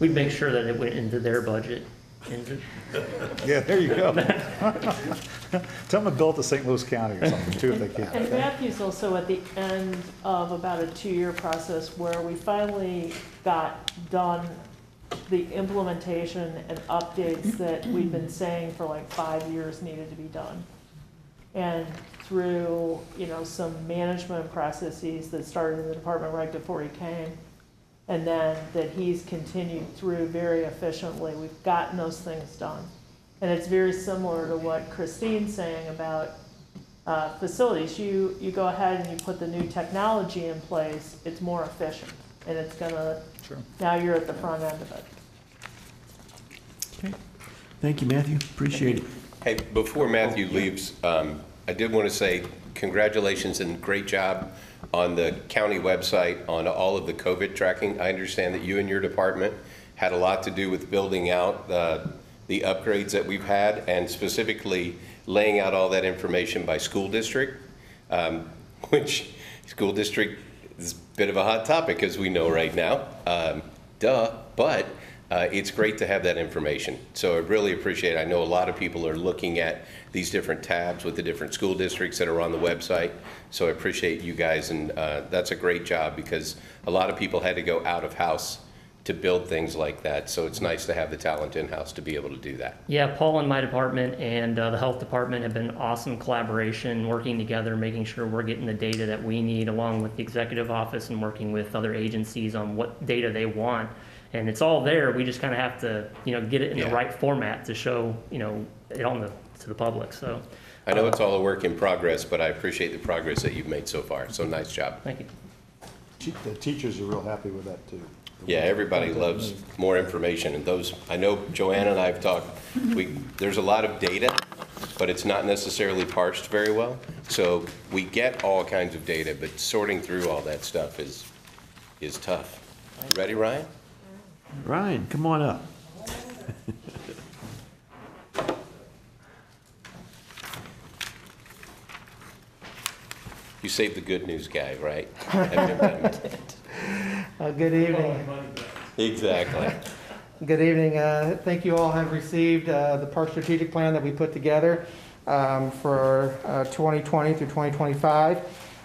We'd make sure that it went into their budget. into- *laughs* Yeah, there you go. *laughs* Tell them to build to St. Louis County or something too, if they can. And. Matthew's also at the end of about a two-year process where we finally got done the implementation and updates that we've been saying for like five years needed to be done. And through, you know, some management processes that started in the department right before he came, and then that he's continued through very efficiently, we've gotten those things done. And it's very similar to what Christine's saying about uh, facilities, you, you go ahead and you put the new technology in place, it's more efficient, and it's gonna, Sure. now you're at the front end of it. Okay. Thank you, Matthew. Appreciate it. Hey, before Matthew leaves, um, I did want to say congratulations and great job on the county website on all of the COVID tracking. I understand that you and your department had a lot to do with building out the upgrades that we've had and specifically laying out all that information by school district, um, *laughs* which school district is a bit of a hot topic, as we know right now. Um, Duh, but uh, it's great to have that information. So I really appreciate it. I know a lot of people are looking at these different tabs with the different school districts that are on the website. So I appreciate you guys, and uh, that's a great job because a lot of people had to go out of house to build things like that. So it's nice to have the talent in-house to be able to do that. Yeah, Paul and my department and uh, the health department have been awesome collaboration, working together, making sure we're getting the data that we need, along with the executive office and working with other agencies on what data they want. And it's all there. We just kind of have to, you know, get it in the right format to show, you know, it on the to the public. So, I know uh, it's all a work in progress, but I appreciate the progress that you've made so far. So nice job. thank you. Te- The teachers are real happy with that too. Yeah, everybody loves more information, and those, I know Joanna and I have talked, we, there's a lot of data, but it's not necessarily parsed very well. So we get all kinds of data, but sorting through all that stuff is, is tough. Ready, Ryan? Ryan, come on up. *laughs* You saved the good news guy, right? *laughs* Uh, Good evening. Exactly. Good evening. Uh, Thank you all have received uh, the park strategic plan that we put together um, for uh, 2020 through 2025.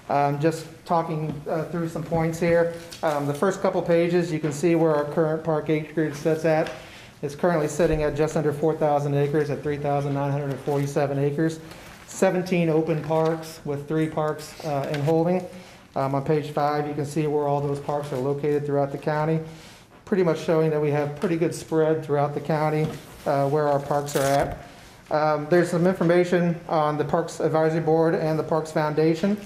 Um, Just talking uh, through some points here. Um, The first couple pages, you can see where our current park acreage sits at. It's currently sitting at just under 4,000 acres at 3,947 acres. 17 open parks with three parks uh, in holding. Um, On page five, you can see where all those parks are located throughout the county pretty much showing that we have pretty good spread throughout the county uh, where our parks are at. Um, There's some information on the Parks Advisory Board and the Parks Foundation.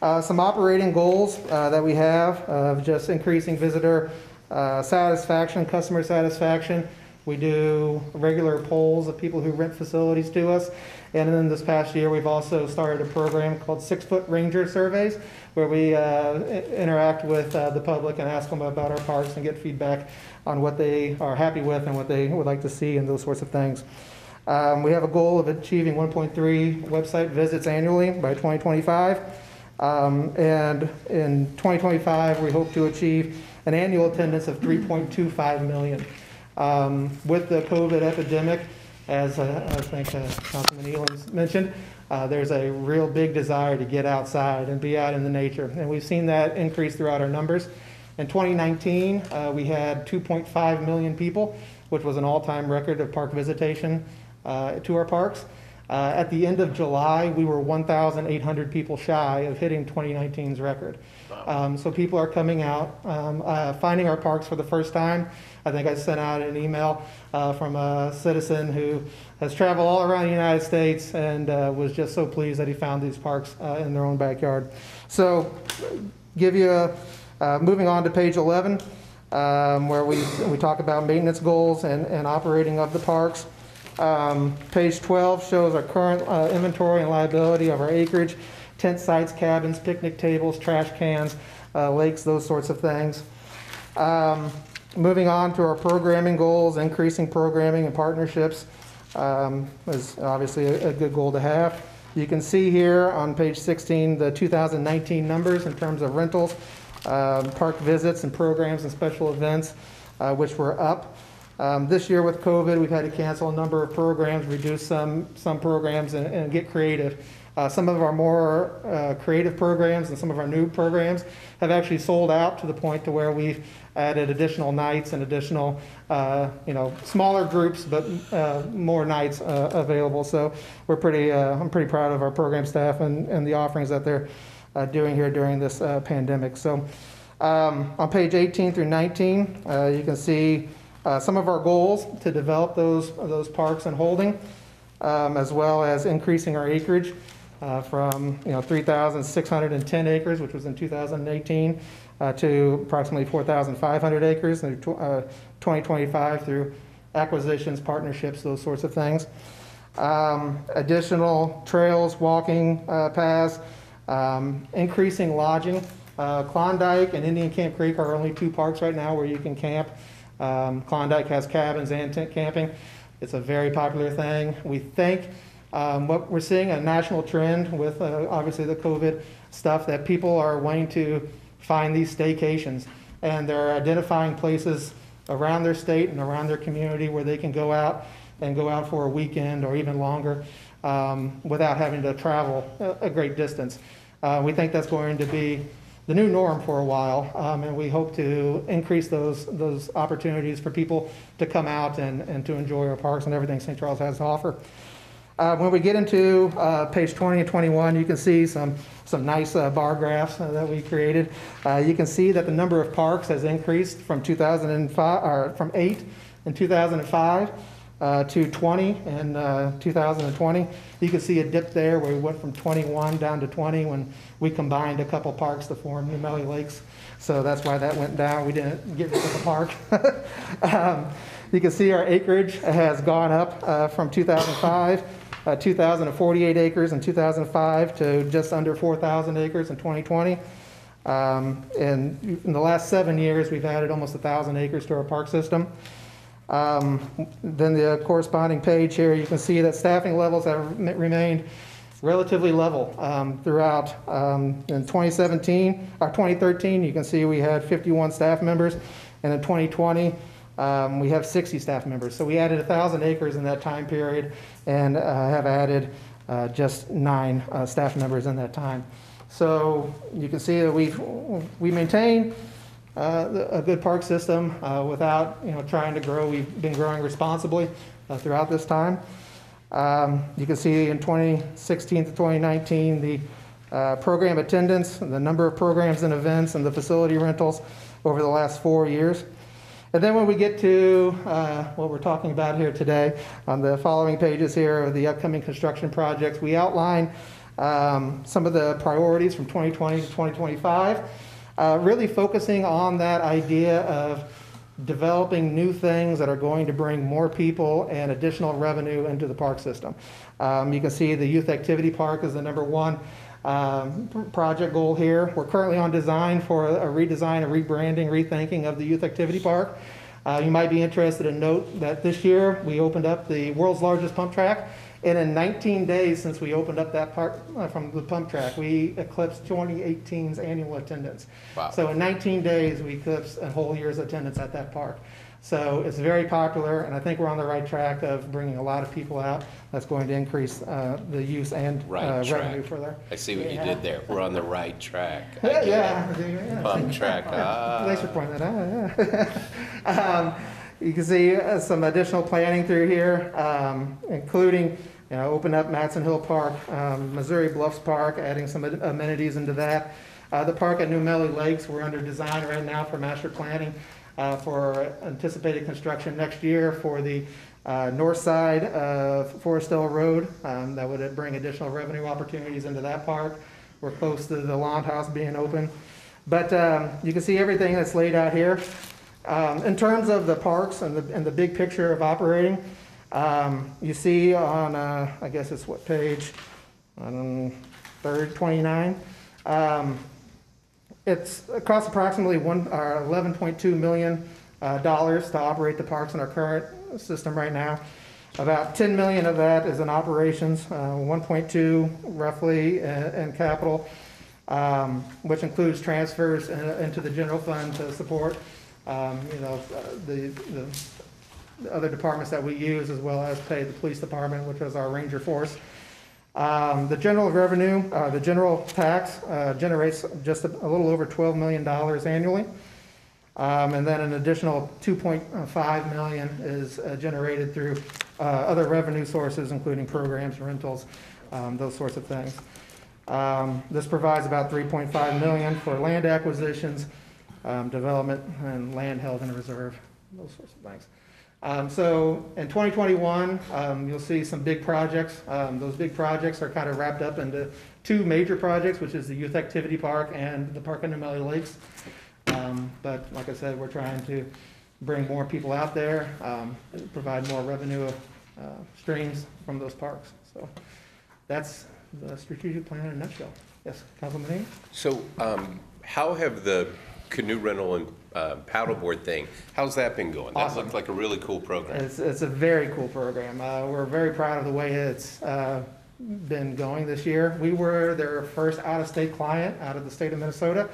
Uh, Some operating goals uh, that we have of just increasing visitor uh, satisfaction, customer satisfaction. We do regular polls of people who rent facilities to us. And then this past year, we've also started a program called Six Foot Ranger Surveys, where we uh, interact with uh, the public and ask them about our parks and get feedback on what they are happy with and what they would like to see and those sorts of things. Um, We have a goal of achieving 1.3 website visits annually by 2025. Um, And in 2025, we hope to achieve an annual attendance of 3.25 million. Um, With the COVID epidemic, as uh, I think uh, Councilman mentioned, uh, there's a real big desire to get outside and be out in the nature. And we've seen that increase throughout our numbers. In 2019, uh, we had 2.5 million people, which was an all-time record of park visitation uh, to our parks. Uh, At the end of July, we were 1,800 people shy of hitting 2019's record. Um, So people are coming out, um, uh, finding our parks for the first time. I think I sent out an email uh, from a citizen who has traveled all around the United States and uh, was just so pleased that he found these parks uh, in their own backyard. So give you a, uh, moving on to page 11, um, where we, we talk about maintenance goals and, and operating of the parks. Um, Page 12 shows our current uh, inventory and liability of our acreage, tent sites, cabins, picnic tables, trash cans, uh, lakes, those sorts of things. Um, Moving on to our programming goals, increasing programming and partnerships um, is obviously a a good goal to have. You can see here on page 16 the 2019 numbers in terms of rentals, um, park visits and programs and special events, uh, which were up. Um, This year with COVID, we've had to cancel a number of programs, reduce some, some programs, and, and get creative. Uh, Some of our more uh, creative programs and some of our new programs have actually sold out to the point to where we've added additional nights and additional, uh, you know, smaller groups, but uh, more nights uh, available. So we're pretty, uh, I'm pretty proud of our program staff and, and the offerings that they're doing here during this pandemic. So um, on page 18 through 19, uh, you can see some of our goals to develop those, those parks and holding, um, as well as increasing our acreage uh, from, you know, 3,610 acres, which was in 2018, uh, to approximately 4,500 acres in tw- uh, 2025 through acquisitions, partnerships, those sorts of things. Um, Additional trails, walking uh, paths, um, increasing lodging. Uh, Klondike and Indian Camp Creek are only two parks right now where you can camp. Um, Klondike has cabins and tent camping. It's a very popular thing. We think um, what we're seeing a national trend with uh, obviously the COVID stuff that people are wanting to find these staycations and they're identifying places around their state and around their community where they can go out and go out for a weekend or even longer um, without having to travel a, a great distance. Uh, we think that's going to be the new norm for a while, um, and we hope to increase those those opportunities for people to come out and, and to enjoy our parks and everything St. Charles has to offer. Uh, when we get into uh, page 20 and 21, you can see some some nice uh, bar graphs uh, that we created. Uh, you can see that the number of parks has increased from 2005 or from 8 in 2005 uh, to 20 in uh, 2020. You can see a dip there where we went from 21 down to 20 when we combined a couple parks to form New Melle Lakes. So that's why that went down. We didn't get rid of the park. *laughs* um, you can see our acreage has gone up from 2005, uh, 2,048 acres in 2005 to just under 4,000 acres in 2020. Um, and in the last seven years, we've added almost 1,000 acres to our park system. Um, Then the corresponding page here, you can see that staffing levels have remained relatively level um, throughout. Um, In 2017, or 2013, you can see we had 51 staff members, and in 2020, um, we have 60 staff members. So we added 1,000 acres in that time period and uh, have added uh, just nine uh, staff members in that time. So you can see that we've, we maintain uh, a good park system uh, without, you know, trying to grow. We've been growing responsibly uh, throughout this time. Um, You can see in 2016 to 2019, the uh, program attendance, the number of programs and events, and the facility rentals over the last four years. And then when we get to uh, what we're talking about here today, on the following pages here of the upcoming construction projects, we outline um, some of the priorities from 2020 to 2025, uh, really focusing on that idea of developing new things that are going to bring more people and additional revenue into the park system. Um, you can see the youth activity park is the number one um, project goal here. We're currently on design for a redesign, a rebranding, rethinking of the youth activity park. Uh, you might be interested in note that this year we opened up the world's largest pump track. And in 19 days since we opened up that park uh, from the pump track, we eclipsed 2018's annual attendance. Wow. So in 19 days, we eclipsed a whole year's attendance at that park. So it's very popular, and I think we're on the right track of bringing a lot of people out. That's going to increase uh, the use and Right uh, track. revenue for there. I see what you Yeah. did there. We're on the right track. I Yeah, get it. yeah. track, ah. *laughs* Thanks for pointing that out, yeah. *laughs* Um, You can see uh, some additional planning through here, um, including you know, open up Matson Hill Park, um, Missouri Bluffs Park, adding some amenities into that. Uh, The park at New Melle Lakes, we're under design right now for master planning uh, for anticipated construction next year for the uh, north side of Forest Hill Road. Um, That would bring additional revenue opportunities into that park. We're close to the Lawn House being open. But um, you can see everything that's laid out here. Um, In terms of the parks and the, and the big picture of operating, um, you see on, uh, I guess it's what page, um, third, 29. um, It's, it costs approximately one, or 11.2 million uh, dollars to operate the parks in our current system right now. About 10 million of that is in operations, uh, 1.2 roughly in in capital, um, which includes transfers in- into the general fund to support, um, you know, uh, the the other departments that we use, as well as pay the police department, which is our ranger force. Um, The general revenue, uh, the general tax uh, generates just a a little over $12 million annually. Um, And then an additional 2.5 million is uh, generated through uh, other revenue sources, including programs, rentals, um, those sorts of things. Um, This provides about 3.5 million for land acquisitions, um, development, and land held in reserve, those sorts of things. Um, So in 2021, um, you'll see some big projects. Um, Those big projects are kind of wrapped up into two major projects, which is the Youth Activity Park and the Park on New Melle Lakes. Um, But like I said, we're trying to bring more people out there, um, provide more revenue uh, streams from those parks. So that's the strategic plan in a nutshell. Yes, Councilman So um, how have the canoe rental and uh, paddleboard thing, how's that been going? That Awesome. looked like a really cool program. It's, it's a very cool program. Uh, we're very proud of the way it's uh, been going this year. We were their first out-of-state client out of the state of Minnesota.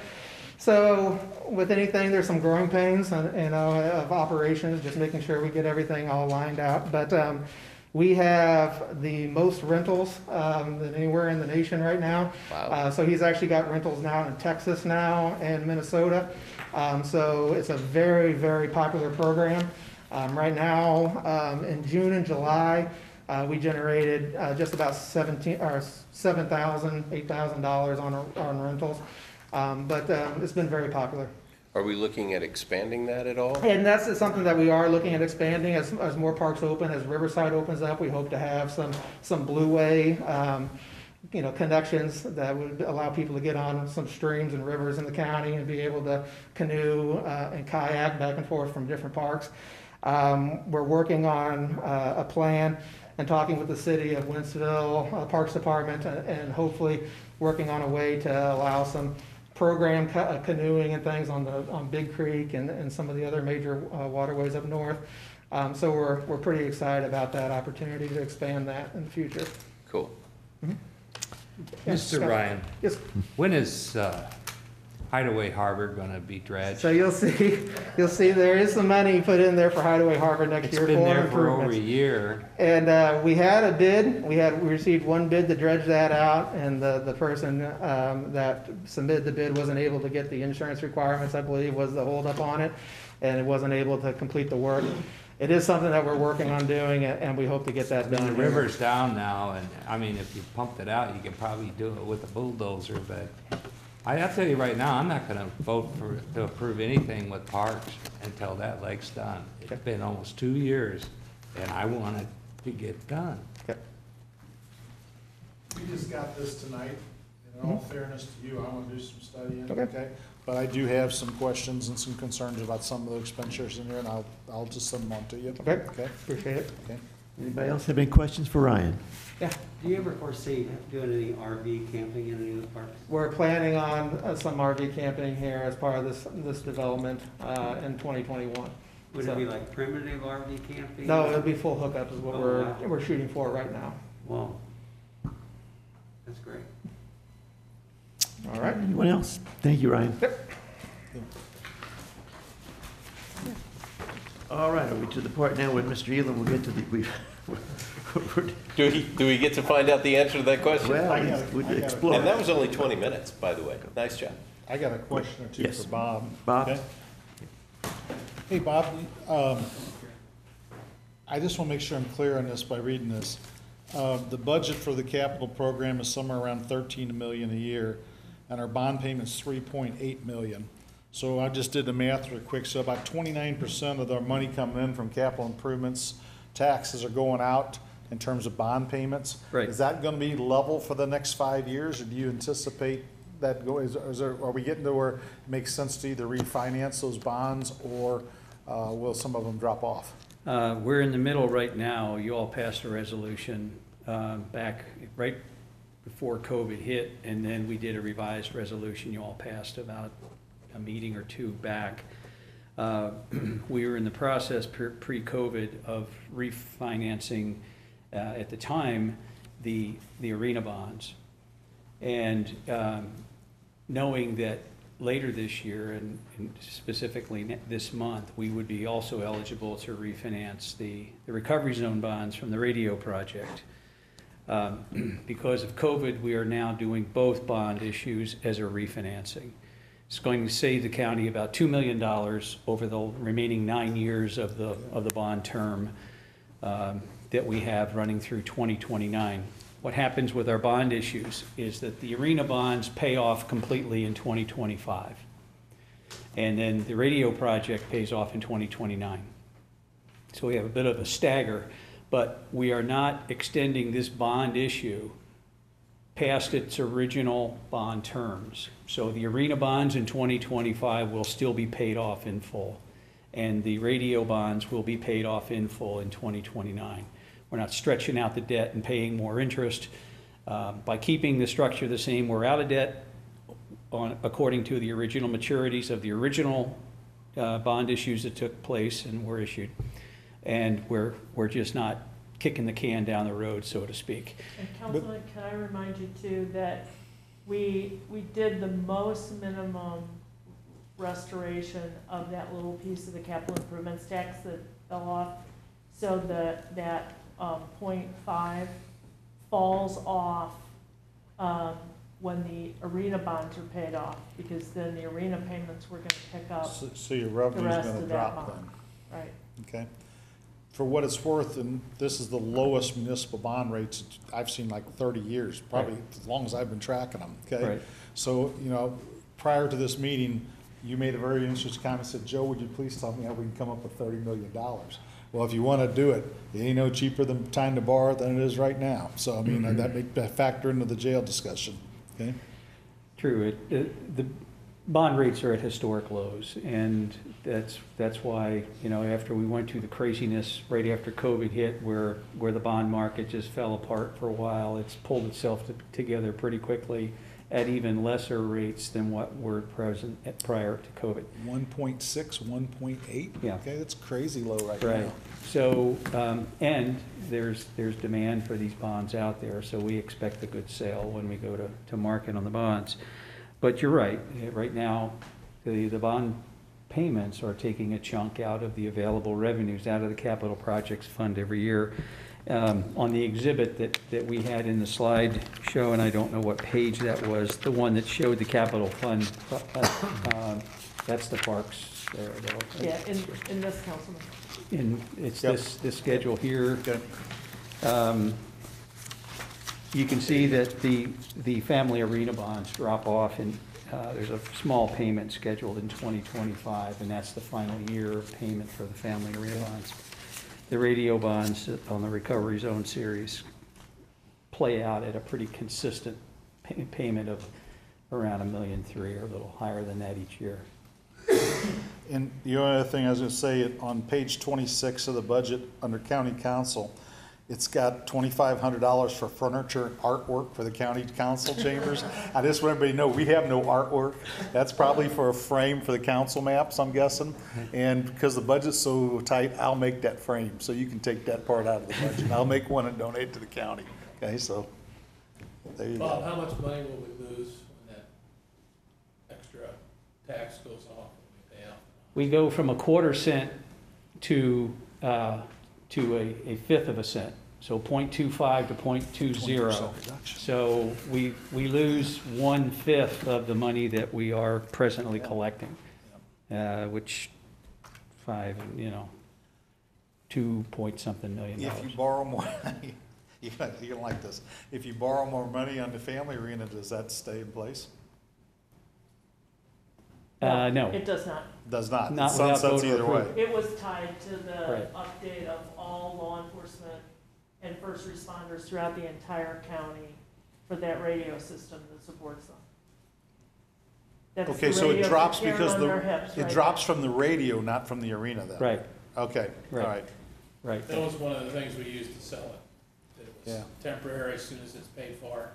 So with anything, there's some growing pains, and, you know, of operations, just making sure we get everything all lined out. But um, we have the most rentals um, than anywhere in the nation right now. Wow. Uh, so he's actually got rentals now in Texas now and Minnesota. Um, so it's a very, very popular program. Um, right now, um, in June and July, uh, we generated uh, just about 17 or 7,000, 8,000 dollars on on rentals. Um, but um, it's been very popular. Are we looking at expanding that at all? And that's something that we are looking at expanding as, as more parks open, as Riverside opens up, we hope to have some, some Blue Way, um, you know, connections that would allow people to get on some streams and rivers in the county and be able to canoe, uh, and kayak back and forth from different parks. Um, we're working on, uh, a plan and talking with the city of Winston, uh, Parks Department, and, and hopefully working on a way to allow some program ca- uh, canoeing and things on the, on Big Creek and, and some of the other major uh, waterways up north. Um, so we're, we're pretty excited about that opportunity to expand that in the future. Cool. Yes, Mr. Scott? Ryan, Yes, when is uh, Hideaway Harbor gonna be dredged? so you'll see, *laughs* you'll see there is some money put in there for Hideaway Harbor next It's year been for there for over a improvements. year. And, uh, we had a bid, we had, we received one bid to dredge that out, and the, the person, um, that submitted the bid wasn't able to get the insurance requirements, I believe, was the holdup on it, and it wasn't able to complete the work. It is something that we're working on doing, and and we hope to get that done. the river's down now, and, I mean, if you pumped it out, you could probably do it with a bulldozer, but I, I'll tell you right now, I'm not gonna vote for, to approve anything with parks until that lake's done. It's been almost two years, and I want it to get done. We just got this tonight. In all mm-hmm. fairness to you, I want to do some studying, Okay. okay? But I do have some questions and some concerns about some of the expenditures in here, and I'll, I'll just send them on to you. Okay. Okay? Appreciate it. Anybody else have any questions for Ryan? Yeah, Do you ever foresee doing any RV camping in any of the parks? we're planning on uh, some RV camping here as part of this, this development, uh, in twenty twenty-one. Would it be like primitive RV camping? No, it'll be full hookup is what Oh, we're, wow. we're shooting for right now. Wow. That's great. All right? Anyone else? Thank you, Ryan. All right, are we to the part now where Mr. Elam will get to the, we, we're- *laughs* Do we, do we get to find out the answer to that question? well, I got it. we I got it. explore. And that was only 20 minutes, by the way. Nice job. I got a question or two Yes. for Bob. Bob? okay? Hey, Bob, um, I just want to make sure I'm clear on this by reading this. Uh, The budget for the capital program is somewhere around 13 million a year, and our bond payment's 3.8 million. So I just did the math real quick, so about 29% of our money coming in from capital improvements, taxes are going out in terms of bond payments. Right. Is that gonna be level for the next five years, or do you anticipate that go, is, is there, are we getting to where it makes sense to either refinance those bonds, or, uh, will some of them drop off? Uh, We're in the middle right now. You all passed a resolution um, back right before COVID hit, and then we did a revised resolution you all passed about a meeting or two back. Uh, *clears throat* We were in the process pre- pre-COVID of refinancing, uh, at the time, the, the arena bonds. And um, knowing that later this year, and and specifically this month, we would be also eligible to refinance the, the recovery zone bonds from the radio project. Um, *clears throat* Because of COVID, we are now doing both bond issues as a refinancing. It's going to save the county about $2 million over the remaining nine years of the, of the bond term um, that we have running through 2029. What happens with our bond issues is that the arena bonds pay off completely in 2025. And then the radio project pays off in 2029. So we have a bit of a stagger, but we are not extending this bond issue past its original bond terms. So the arena bonds in 2025 will still be paid off in full, and the radio bonds will be paid off in full in 2029. We're not stretching out the debt and paying more interest. Uh, By keeping the structure the same, we're out of debt on, according to the original maturities of the original uh, bond issues that took place and were issued. And we're, we're just not kicking the can down the road, so to speak. And Councilman, can I remind you too, that we, we did the most minimum restoration of that little piece of the capital improvements tax that fell off. So the, that, um, point five falls off, um, when the arena bonds are paid off, because then the arena payments were gonna pick up, So so your the revenue's rest gonna of that drop then? right? Okay. For what it's worth, and this is the lowest municipal bond rates I've seen like thirty years, probably as long as I've been tracking them, okay? Right. So, you know, prior to this meeting, you made a very interesting comment, said, Joe, would you please tell me how we can come up with thirty million dollars? Well, if you wanna do it, it ain't no cheaper than time to borrow than it is right now. So, I mean, mm-hmm. that make, that factor into the jail discussion, okay? True, it, it, the bond rates are at historic lows, and that's, that's why, you know, after we went through the craziness right after COVID hit, where, where the bond market just fell apart for a while, it's pulled itself to- together pretty quickly at even lesser rates than what were present at, prior to COVID. One point six, one point eight? Yeah. Okay, that's crazy low right Right, now. so, um, and there's, there's demand for these bonds out there, so we expect a good sale when we go to, to market on the bonds. But you're right, eh, right now, the, the bond payments are taking a chunk out of the available revenues out of the capital projects fund every year. Um, on the exhibit that, that we had in the slide show, and I don't know what page that was, the one that showed the capital fund, uh, uh, that's the parks there, though. Yeah, in, in this, Councilman. In, it's Yep. this, this schedule here. Okay. Um, You can see that the, the family arena bonds drop off and, uh, there's a small payment scheduled in twenty twenty-five, and that's the final year of payment for the family arena bonds. The radio bonds on the recovery zone series play out at a pretty consistent pay- payment of around a million three, or a little higher than that each year. And the only other thing I was gonna say, on page twenty-six of the budget, under county council, it's got twenty-five hundred dollars for furniture and artwork for the county council chambers. I just want everybody to know, we have no artwork. That's probably for a frame for the council maps, I'm guessing. And because the budget's so tight, I'll make that frame, so you can take that part out of the budget. I'll make one and donate to the county, okay, so, there you Bob, go. how much money will we lose when that extra tax goes off when we pay out? We go from a quarter cent to, uh, to a, a fifth of a cent, so 0.25 to 0.20. 20% reduction. So we, we lose one-fifth of the money that we are presently collecting, uh, which five, you know, two point something million If dollars. you borrow more, You're gonna, you're gonna like this. If you borrow more money on the family arena, does that stay in place? Uh, no. It does not. Does not. It Not without sunsets voter either way. It was tied to the Right. update of all law enforcement and first responders throughout the entire county for that radio system that supports them. That's Okay, the so it radios drops they're because carrying the, on their hips it right drops from the radio, not from the arena then? Right. Okay, all Right. right. Right. That was one of the things we used to sell it. That it was Yeah. temporary as soon as it's paid for.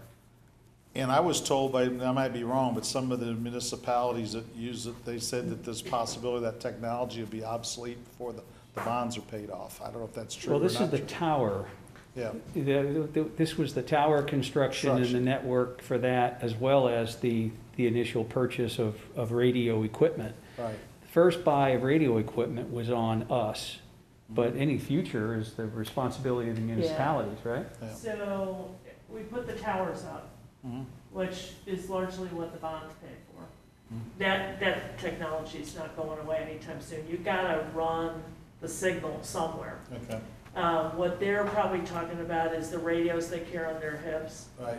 And I was told by, I might be wrong, but some of the municipalities that use it, they said that there's possibility that technology would be obsolete before the, the bonds are paid off. I don't know if that's true or Well, not. this is the true. tower. Yeah. The- the- This was the tower construction and the Construction. network for that, as well as the, the initial purchase of, of radio equipment. Right. The First buy of radio equipment was on us, but mm-hmm. any future is the responsibility of the municipalities, right? Yeah. So we put the towers up, Mhm. which is largely what the bonds pay for. Mhm. That, that technology is not going away anytime soon. You've got to run the signal somewhere. Okay, Um, what they're probably talking about is the radios they carry on their hips. right.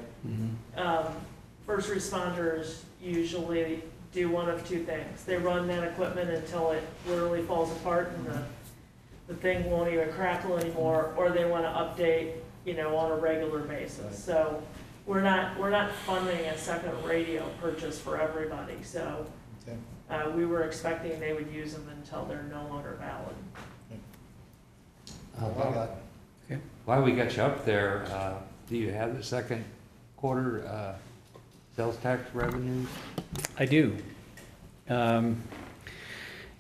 Um, first responders usually do one of two things. They run that equipment until it literally falls apart and the, the thing won't even crackle anymore, or they want to update, you know, on a regular basis. So we're not, we're not funding a second radio purchase for everybody, so Okay. uh, we were expecting they would use them until they're no longer valid. Uh, while- Okay. While we got you up there, uh, do you have the second quarter uh, sales tax revenues? I do. Um,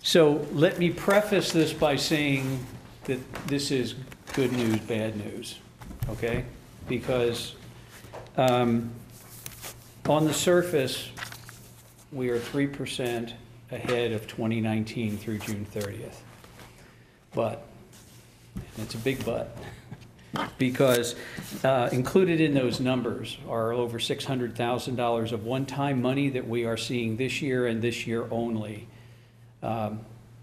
So let me preface this by saying that this is good news, bad news, okay? Because um, on the surface, we are 3% ahead of 2019 through June 30th. But, and it's a big but, *laughs* because uh, included in those numbers are over $600,000 of one-time money that we are seeing this year and this year only. Um,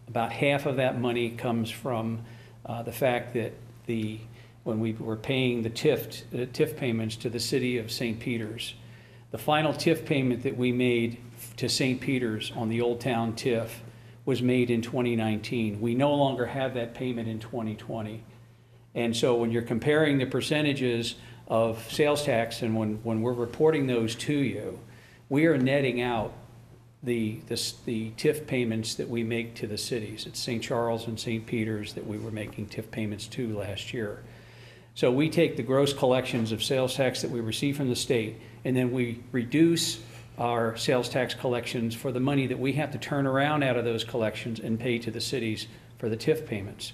About half of that money comes from uh, the fact that the, when we were paying the TIF, the TIF payments to the city of St. Peters, the final TIF payment that we made to St. Peters on the Old Town TIF was made in 2019. We no longer have that payment in 2020. And so when you're comparing the percentages of sales tax and when, when we're reporting those to you, we are netting out the, the, the TIF payments that we make to the cities. It's St. Charles and St. Peters that we were making TIF payments to last year. So we take the gross collections of sales tax that we receive from the state, and then we reduce our sales tax collections for the money that we have to turn around out of those collections and pay to the cities for the TIF payments.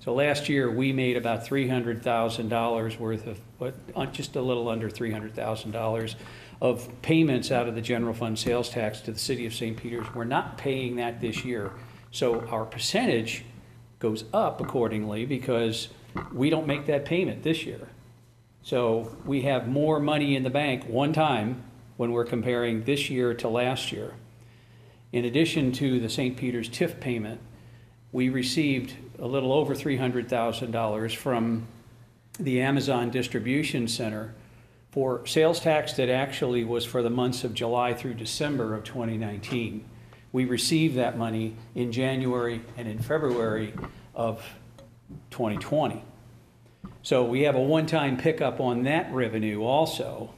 So last year, we made about three hundred thousand dollars worth of, what, just a little under three hundred thousand dollars of payments out of the general fund sales tax to the city of St. Peters. We're not paying that this year. So our percentage goes up accordingly because we don't make that payment this year. So we have more money in the bank one time when we're comparing this year to last year. In addition to the St. Peter's TIF payment, we received a little over $300,000 from the Amazon Distribution Center for sales tax that actually was for the months of July through December of 2019. We received that money in January and in February of 2020. So we have a one-time pickup on that revenue also.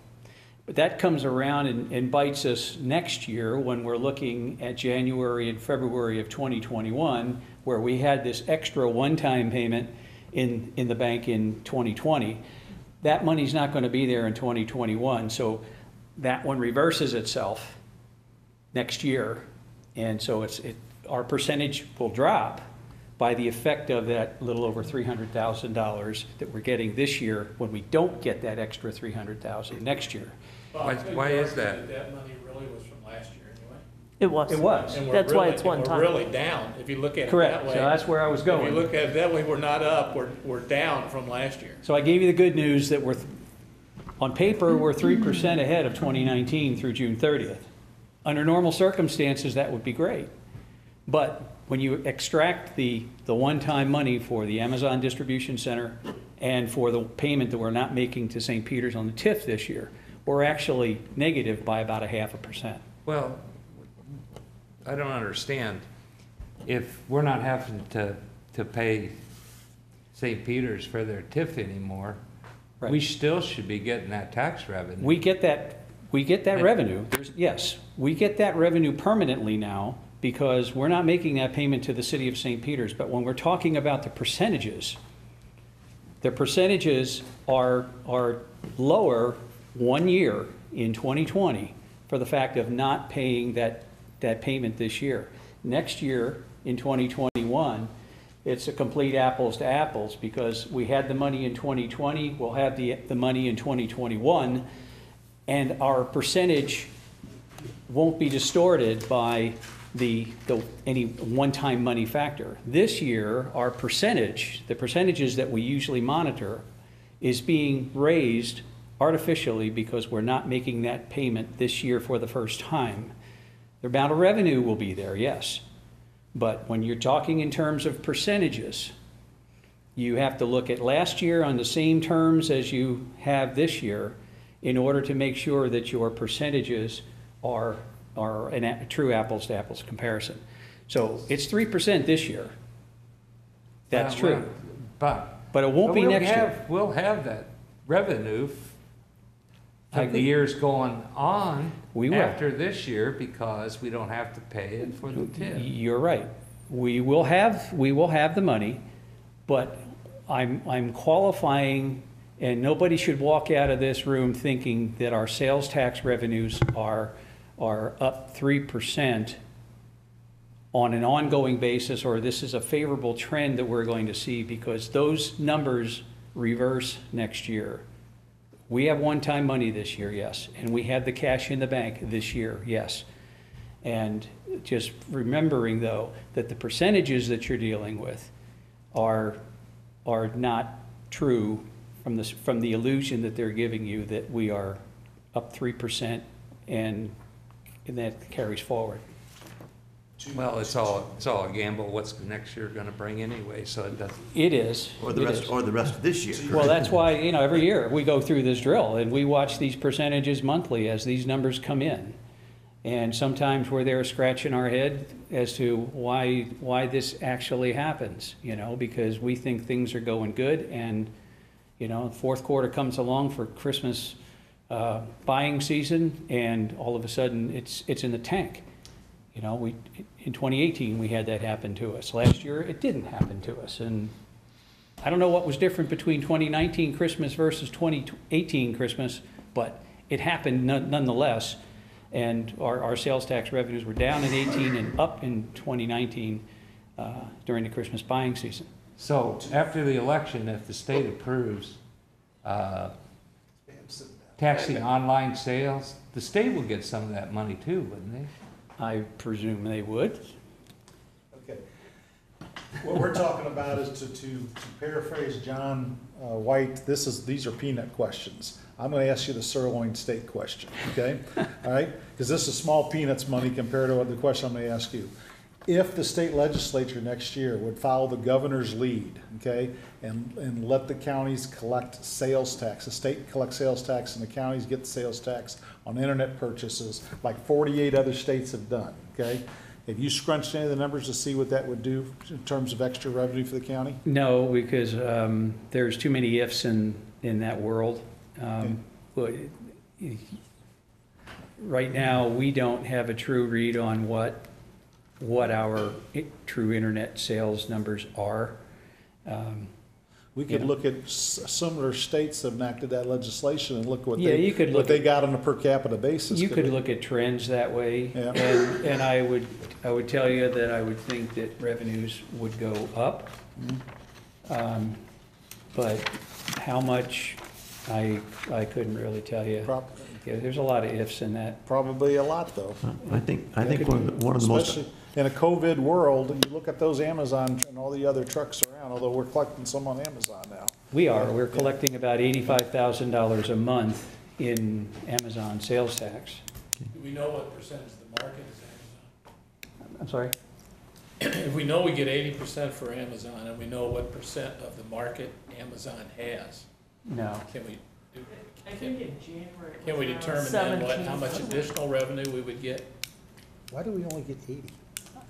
But that comes around and, and bites us next year when we're looking at January and February of 2021, where we had this extra one-time payment in, in the bank in 2020. That money's not going to be there in 2021, so that one reverses itself next year. And so it's, it, our percentage will drop by the effect of that little over $300,000 that we're getting this year when we don't get that extra 300,000 next year. Well, Why- why is that? That money really was from last year anyway. It was. It was. And we're That's why really- it's one time. We're really down, if you look at it Correct, that way. so that's where I was If going. you look at it that way, we're not up, we're, we're down from last year. So I gave you the good news that we're, on paper, we're three percent ahead of twenty nineteen through June thirtieth. Under normal circumstances, that would be great. But when you extract the, the one-time money for the Amazon Distribution Center and for the payment that we're not making to St. Peters on the TIF this year, we're actually negative by about a half a percent. Well, I don't understand. If we're not having to, to pay St. Peters for their TIF anymore, we still should be getting that tax revenue. We get that, we get that revenue, There's- yes, we get that revenue permanently now because we're not making that payment to the city of St. Peters. But when we're talking about the percentages, the percentages are, are lower one year in 2020 for the fact of not paying that, that payment this year. Next year, in 2021, it's a complete apples to apples because we had the money in 2020, we'll have the, the money in 2021, and our percentage won't be distorted by the, the, any one-time money factor. This year, our percentage, the percentages that we usually monitor, is being raised artificially because we're not making that payment this year for the first time. The amount of revenue will be there, yes. But when you're talking in terms of percentages, you have to look at last year on the same terms as you have this year in order to make sure that your percentages are, are an a true apples to apples comparison. So it's three percent this year. That's well, true. But. But it won't but be we'll next year. have- We'll have that revenue I of the years going on. We will. After this year because we don't have to pay it for the TIF. You're right. We will have, we will have the money, but I'm, I'm qualifying, and nobody should walk out of this room thinking that our sales tax revenues are, are up three percent on an ongoing basis, or this is a favorable trend that we're going to see, because those numbers reverse next year. We have one-time money this year, yes, and we have the cash in the bank this year, yes. And just remembering, though, that the percentages that you're dealing with are, are not true from the, from the illusion that they're giving you that we are up three percent and, and that carries forward. Well, it's all, it's all a gamble, what's next year gonna bring anyway, so it doesn't. It is. Or the it rest, is. or the rest of this year. Well, that's why, you know, every year we go through this drill and we watch these percentages monthly as these numbers come in. And sometimes we're there scratching our head as to why, why this actually happens, you know, because we think things are going good and, you know, fourth quarter comes along for Christmas uh, buying season and all of a sudden it's, it's in the tank. You know, we, in 2018, we had that happen to us. Last year, it didn't happen to us. And I don't know what was different between 2019 Christmas versus 2018 Christmas, but it happened none- nonetheless. And our, our sales tax revenues were down in 18 and up in 2019 uh, during the Christmas buying season. So after the election, if the state approves, uh, taxing online sales, the state will get some of that money too, wouldn't they? I presume they would. Okay. What we're talking about is to, to to paraphrase John uh, White, this is, these are peanut questions. I'm gonna ask you the sirloin steak question, okay? *laughs* All right? Because this is small peanuts money compared to what the question I'm gonna ask you. If the state legislature next year would follow the governor's lead, okay, and, and let the counties collect sales tax, the state collects sales tax and the counties get the sales tax on internet purchases, like forty-eight other states have done, okay? Have you scrunched any of the numbers to see what that would do in terms of extra revenue for the county? No, because um, there's too many ifs in, in that world. Um, but Right now, we don't have a true read on what, what our i- true internet sales numbers are. Um, We could Yeah. look at s- similar states that enacted that legislation and look what Yeah, they, you could what look they at- got on a per capita basis. You could we? look at trends that way. Yeah. And, and I would, I would tell you that I would think that revenues would go up. Um, But how much, I, I couldn't really tell you. Prob- Yeah, there's a lot of ifs in that. Probably a lot, though. I think, I think one of the, one of the most, Especially in a COVID world, you look at those Amazon and all the other trucks around, although we're collecting some on Amazon now. We are, we're collecting about eighty-five thousand dollars a month in Amazon sales tax. Do we know what percentage of the market is Amazon? I'm sorry? if we know we get eighty percent for Amazon and we know what percent of the market Amazon has, No. can we, do- I think in January. it can we was around determine then what, how much additional revenue we would get? Why do we only get eighty?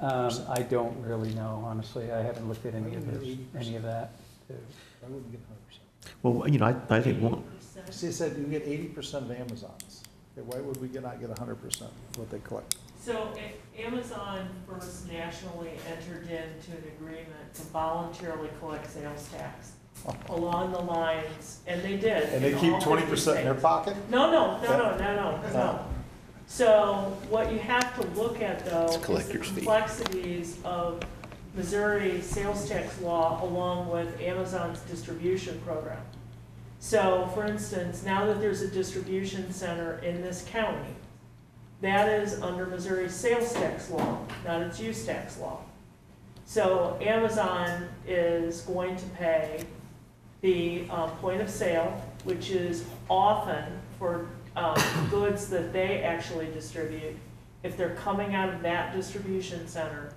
Um, I don't really know, honestly. I haven't looked at any of this, any of that. too. Why wouldn't get hundred percent? Well, you know, I, I think one, 80%. See, it said you get eighty percent of Amazon's. Okay, Why would we get- not get hundred percent of what they collect? So A- Amazon first nationally entered into an agreement to voluntarily collect sales tax along the lines, and they did. And they in keep all twenty 50 percent in their states. pocket? No, no, no, no, no, no, Oh. no. So what you have to look at though It's is the collector's fee. complexities of Missouri sales tax law along with Amazon's distribution program. So for instance, now that there's a distribution center in this county, that is under Missouri sales tax law, not its use tax law. So Amazon is going to pay the um, point of sale, which is often for um, goods that they actually distribute. If they're coming out of that distribution center,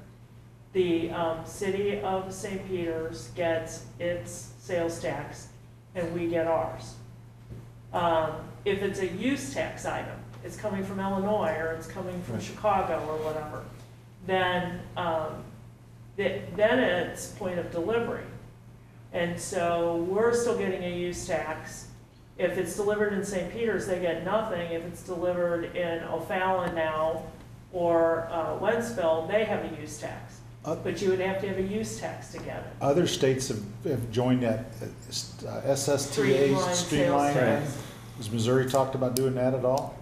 the um, city of St. Peters gets its sales tax and we get ours. Um, If it's a use tax item, it's coming from Illinois or it's coming from Chicago or whatever, then, um, th- then it's point of delivery. And so we're still getting a use tax. If it's delivered in St. Peters, they get nothing. If it's delivered in O'Fallon now or uh, Wentzville, they have a use tax. Uh, But you would have to have a use tax to get it. Other states have, have joined that uh, SSTA, streamline. tax. Has Missouri talked about doing that at all?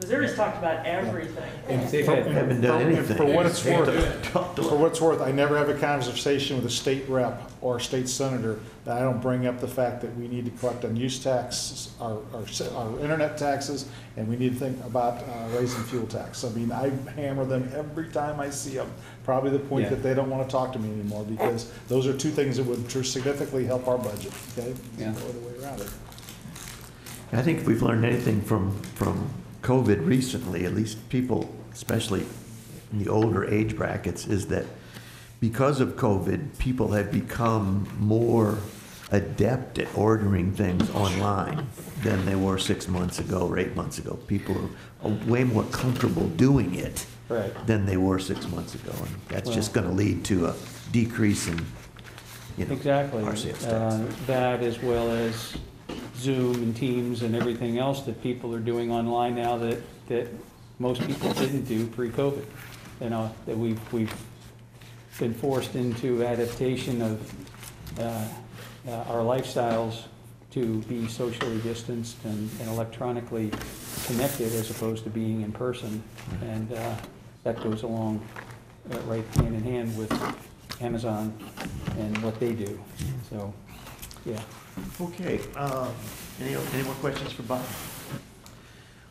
Missouri's talked about everything. And They've for- and haven't done for- and anything. For what it's worth, Talk for what it's worth, I never have a conversation with a state rep or a state senator that I don't bring up the fact that we need to collect on use tax, our, our, se- our internet taxes, and we need to think about uh, raising fuel tax. I mean, I hammer them every time I see them, probably the point Yeah. that they don't want to talk to me anymore, because those are two things that would significantly help our budget, okay? Yeah. No other way around it. I think if we've learned anything from, from COVID recently, at least people, especially in the older age brackets, is that because of COVID, people have become more adept at ordering things online than they were six months ago or eight months ago. People are way more comfortable doing it Right. than they were six months ago. And that's just gonna lead to a decrease in, you know, Exactly. our sales tax. Uh, That as well as Zoom and Teams and everything else that people are doing online now that, that most people didn't do pre-COVID. You know, that we've, we've been forced into adaptation of uh, uh, our lifestyles to be socially distanced and and electronically connected as opposed to being in person. And uh, that goes along uh, right hand in hand with Amazon and what they do. So, yeah. Okay, um, any, any more questions for Bob?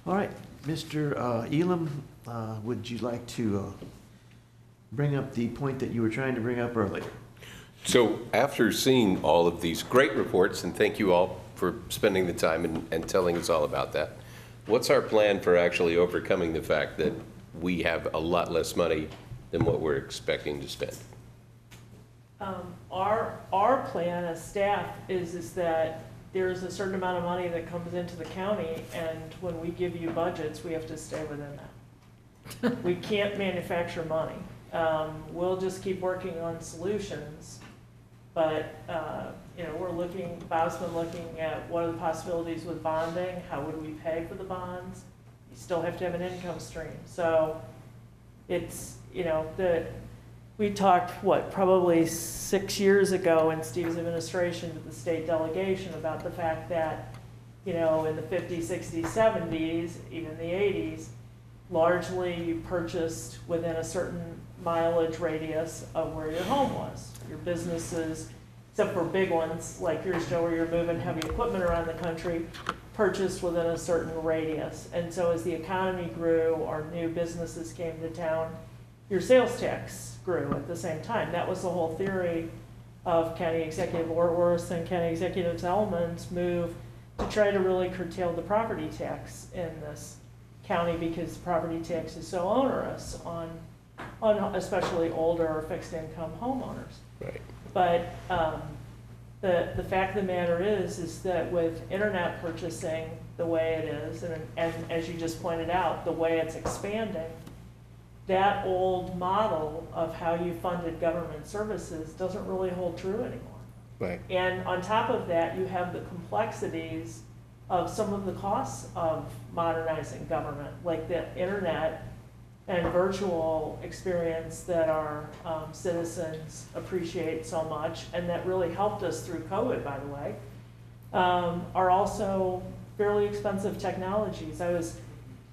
All right, Mr. uh, Elam, uh, would you like to uh, bring up the point that you were trying to bring up earlier? So after seeing all of these great reports, and thank you all for spending the time and, and telling us all about that, what's our plan for actually overcoming the fact that we have a lot less money than what we're expecting to spend? Um, Our, our plan as staff is, is that there's a certain amount of money that comes into the county, and when we give you budgets, we have to stay within that. *laughs* We can't manufacture money. Um, We'll just keep working on solutions, but, uh, you know, we're looking, Bob's been looking at what are the possibilities with bonding, how would we pay for the bonds? You still have to have an income stream, so it's, you know, the, we talked, what, probably six years ago in Steve's administration to the state delegation about the fact that, you know, in the 50s, 60s, 70s, even the 80s, largely you purchased within a certain mileage radius of where your home was. Your businesses, except for big ones like yours, Joe, where you're moving heavy equipment around the country, purchased within a certain radius. And so as the economy grew, or new businesses came to town, your sales tax grew at the same time. That was the whole theory of County Executive Ortwerth and County Executive Ehlmann's move to try to really curtail the property tax in this county because property tax is so onerous on on especially older or fixed-income homeowners. Right. But um, the, the fact of the matter is, is that with internet purchasing the way it is, and, and as you just pointed out, the way it's expanding, that old model of how you funded government services doesn't really hold true anymore. Right. And on top of that, you have the complexities of some of the costs of modernizing government, like the internet and virtual experience that our um, citizens appreciate so much, and that really helped us through COVID, by the way, um, are also fairly expensive technologies. I was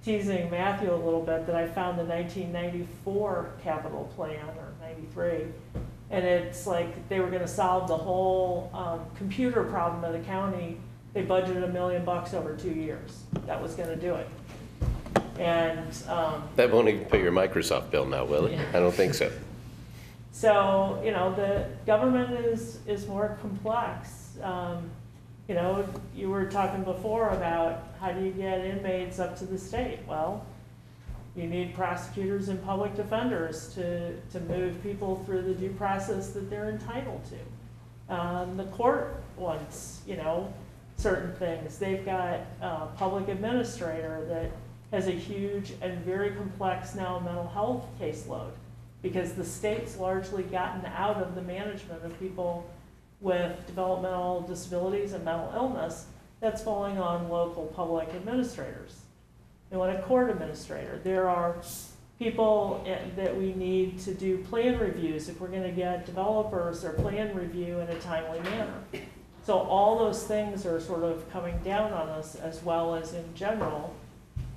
teasing Matthew a little bit that I found the 1994 capital plan, or 93, and it's like they were gonna solve the whole um, computer problem of the county. They budgeted a million bucks over two years. That was gonna do it. And um, That won't even pay your Microsoft bill now, will it? I don't think so. So, you know, the government is, is more complex. Um, You know, you were talking before about how do you get inmates up to the state? Well, you need prosecutors and public defenders to, to move people through the due process that they're entitled to. Um, the court wants, you know, certain things. They've got a public administrator that has a huge and very complex now mental health caseload because the state's largely gotten out of the management of people with developmental disabilities and mental illness. That's falling on local public administrators. They want a court administrator. There are people eh, that we need to do plan reviews if we're gonna get developers or plan review in a timely manner. So all those things are sort of coming down on us as well as in general,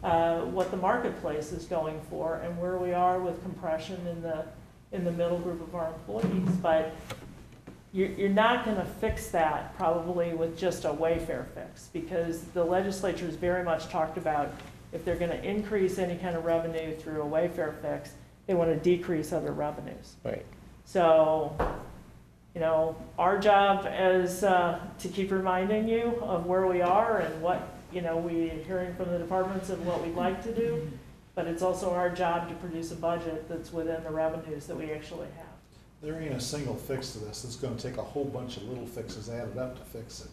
uh, what the marketplace is going for and where we are with compression in the, in the middle group of our employees. But you're, you're not gonna fix that probably with just a Wayfair fix, because the legislature has very much talked about if they're gonna increase any kind of revenue through a Wayfair fix, they wanna decrease other revenues. Right. So, you know, our job is uh, to keep reminding you of where we are and what, you know, we are hearing from the departments of what we'd like to do. But it's also our job to produce a budget that's within the revenues that we actually have. There ain't a single fix to this. It's gonna take a whole bunch of little fixes added up to fix it.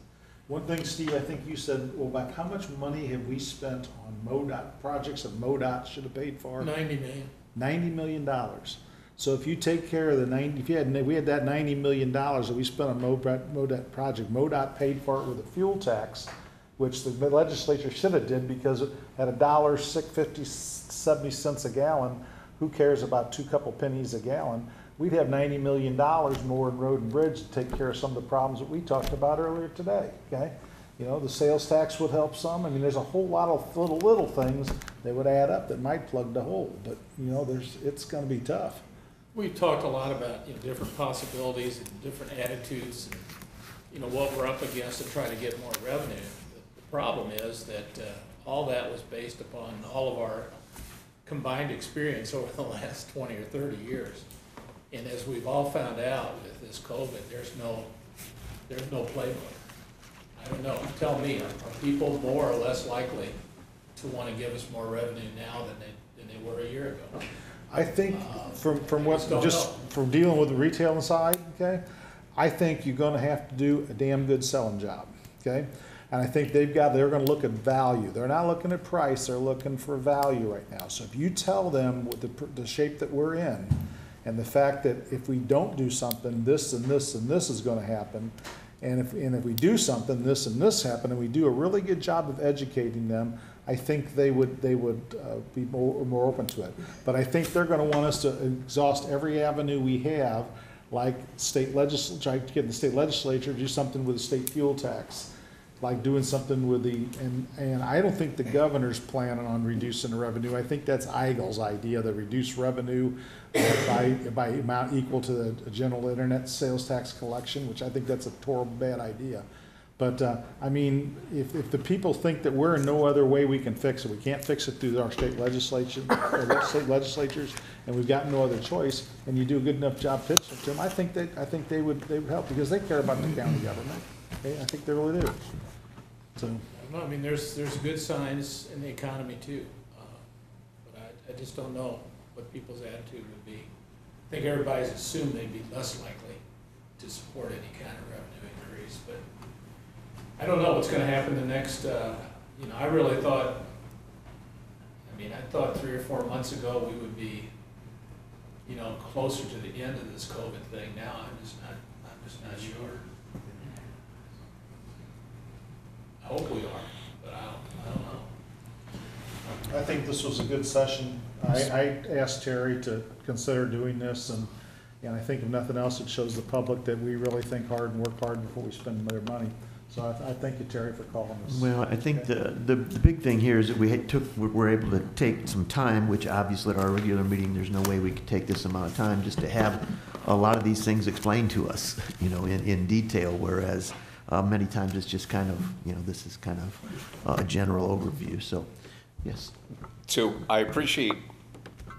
One thing, Steve, I think you said, well, about how much money have we spent on MoDOT, projects that MoDOT should have paid for? Ninety million. Ninety million dollars. So if you take care of the ninety, if you had, we had that ninety million dollars that we spent on MoDOT, MoDOT project, MoDOT paid for it with a fuel tax, which the legislature should have did because at a dollar, six, fifty, seventy cents a gallon, who cares about two couple pennies a gallon? We'd have ninety million dollars more in road and bridge to take care of some of the problems that we talked about earlier today, okay? You know, the sales tax would help some. I mean, there's a whole lot of little, little things that would add up that might plug the hole, but, you know, there's, it's gonna be tough. We've talked a lot about, you know, different possibilities and different attitudes and, you know, what we're up against to try to get more revenue. The problem is that, uh, all that was based upon all of our combined experience over the *laughs* last twenty or thirty years. And as we've all found out with this COVID, there's no, there's no playbook. I don't know, tell me, are, are people more or less likely to wanna give us more revenue now than they, than they were a year ago? I think uh, from, from I what, just don't just know. from dealing with the retail side, okay? I think you're gonna have to do a damn good selling job, okay? And I think they've got, they're gonna look at value. They're not looking at price, they're looking for value right now. So if you tell them with the, pr- the shape that we're in, and the fact that if we don't do something, this and this and this is gonna happen, and if, and if we do something, this and this happen, and we do a really good job of educating them, I think they would, they would uh, be more, more open to it. But I think they're gonna want us to exhaust every avenue we have, like state legislature, try to get the state legislature to do something with the state fuel tax, like doing something with the, and, and I don't think the governor's planning on reducing the revenue. I think that's Eigel's idea, the reduce revenue by, by amount equal to the general internet sales tax collection, which I think that's a horrible bad idea. But, uh, I mean, if, if the people think that we're in no other way we can fix it, we can't fix it through our state legislation, or state legislatures, and we've got no other choice, and you do a good enough job pitching to them, I think that, I think they would, they would help, because they care about the county government. Okay, I think they really do. So, No, I mean, there's, there's good signs in the economy too. Uh, But I, I just don't know what people's attitude would be. I think everybody's assumed they'd be less likely to support any kind of revenue increase, but I don't know what's gonna happen the next, uh, you know, I really thought, I mean, I thought three or four months ago we would be, you know, closer to the end of this COVID thing. Now I'm just not, I'm just not sure. I hope we are, but I don't, I don't know. I think this was a good session. I, I asked Terry to consider doing this, and, and I think if nothing else, it shows the public that we really think hard and work hard before we spend their money. So I, I thank you, Terry, for calling us. Well, I think the, the, the big thing here is that we had took, we were able to take some time, which obviously at our regular meeting, there's no way we could take this amount of time just to have a lot of these things explained to us, *laughs* you know, in, in detail, whereas, uh, many times it's just kind of, you know, this is kind of uh, a general overview, so, yes. So I appreciate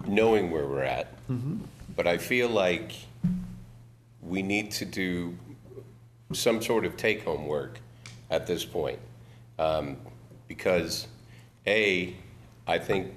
knowing where we're at, but I feel like we need to do some sort of take-home work at this point. Um, Because, A, I think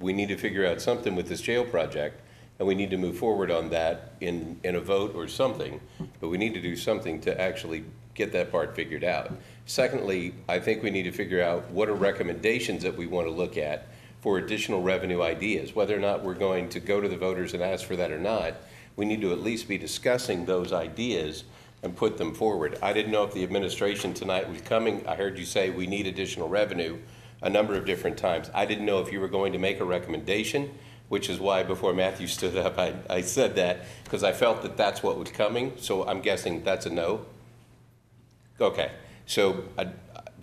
we need to figure out something with this jail project, and we need to move forward on that in, in a vote or something, but we need to do something to actually get that part figured out. Secondly, I think we need to figure out what are recommendations that we want to look at for additional revenue ideas, whether or not we're going to go to the voters and ask for that or not. We need to at least be discussing those ideas and put them forward. I didn't know if the administration tonight was coming. I heard you say we need additional revenue a number of different times. I didn't know if you were going to make a recommendation, which is why before Matthew stood up, I, I said that, because I felt that that's what was coming, so I'm guessing that's a no? Okay, so, I,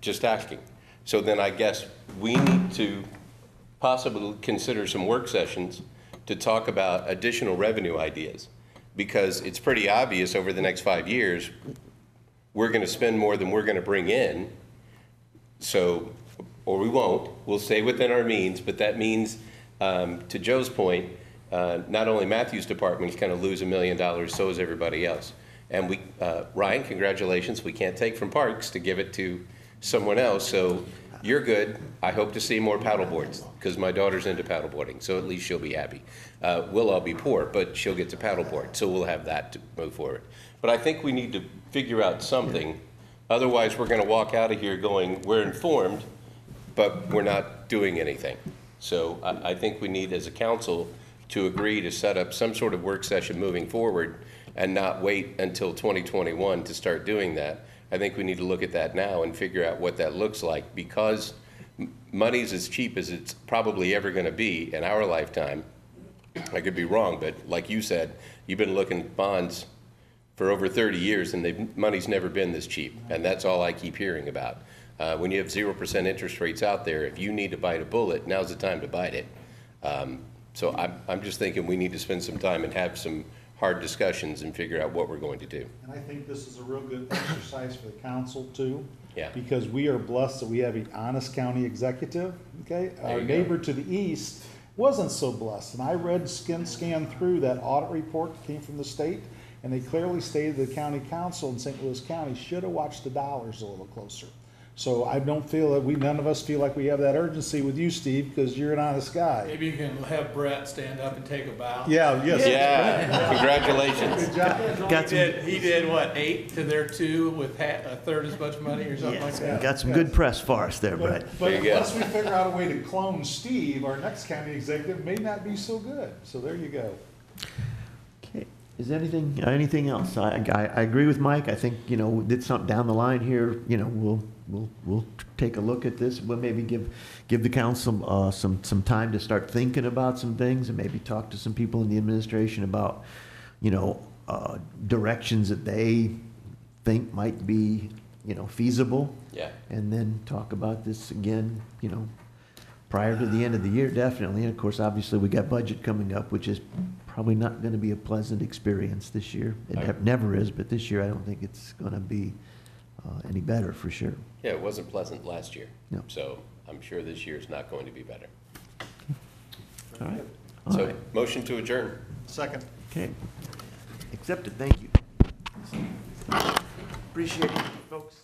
just asking. So then I guess we need to possibly consider some work sessions to talk about additional revenue ideas. Because it's pretty obvious over the next five years, we're gonna spend more than we're gonna bring in. So, or we won't, we'll stay within our means, but that means, um, to Joe's point, uh, not only Matthew's department is gonna lose a million dollars, so is everybody else. And we, uh, Ryan, congratulations, we can't take from parks to give it to someone else, so you're good. I hope to see more paddle boards, because my daughter's into paddleboarding, so at least she'll be happy. Uh, we'll all be poor, but she'll get to paddleboard, so we'll have that to move forward. But I think we need to figure out something, otherwise we're gonna walk out of here going, we're informed, but we're not doing anything. So I, I think we need, as a council, to agree to set up some sort of work session moving forward and not wait until 2021 to start doing that. I think we need to look at that now and figure out what that looks like because money's as cheap as it's probably ever going to be in our lifetime. I could be wrong, but like you said, you've been looking at bonds for over 30 years and the money's never been this cheap. And that's all I keep hearing about. Uh, when you have 0% interest rates out there, if you need to bite a bullet, now's the time to bite it. Um, so I'm, I'm just thinking we need to spend some time and have some hard discussions and figure out what we're going to do. And I think this is a real good exercise for the council too. Yeah. Because we are blessed that we have an honest county executive, okay? Our you go. neighbor to the east wasn't so blessed, and I read, skin, scanned through that audit report that came from the state, and they clearly stated the county council in St. Louis County should have watched the dollars a little closer. So I don't feel that we, none of us feel like we have that urgency with you, Steve, because you're an honest guy. Maybe you can have Brett stand up and take a bow. Yeah, yes. Yeah, *laughs* congratulations. Good job. Got He some, did, he did what, eight to their two with ha a third as much money or something like yes, that? got some good press for us there, Brett. But, but There you go. unless we figure out a way to clone Steve, our next county executive may not be so good. So there you go. Okay. Is anything, anything else? I, I, I agree with Mike. I think, you know, did something down the line here, you know, we'll, we'll, we'll take a look at this. We'll maybe give, give the council, uh, some, some time to start thinking about some things and maybe talk to some people in the administration about, you know, uh, directions that they think might be, you know, feasible. Yeah. And then talk about this again, you know, prior to the end of the year, definitely. And of course, obviously, we got budget coming up, which is probably not going to be a pleasant experience this year. It I- nev- never is, but this year, I don't think it's going to be uh, any better, for sure. Yeah, it wasn't pleasant last year. No. So I'm sure this year's not going to be better. All right? All So, right, motion to adjourn. Second. okay. Accepted, thank you. Appreciate it, folks.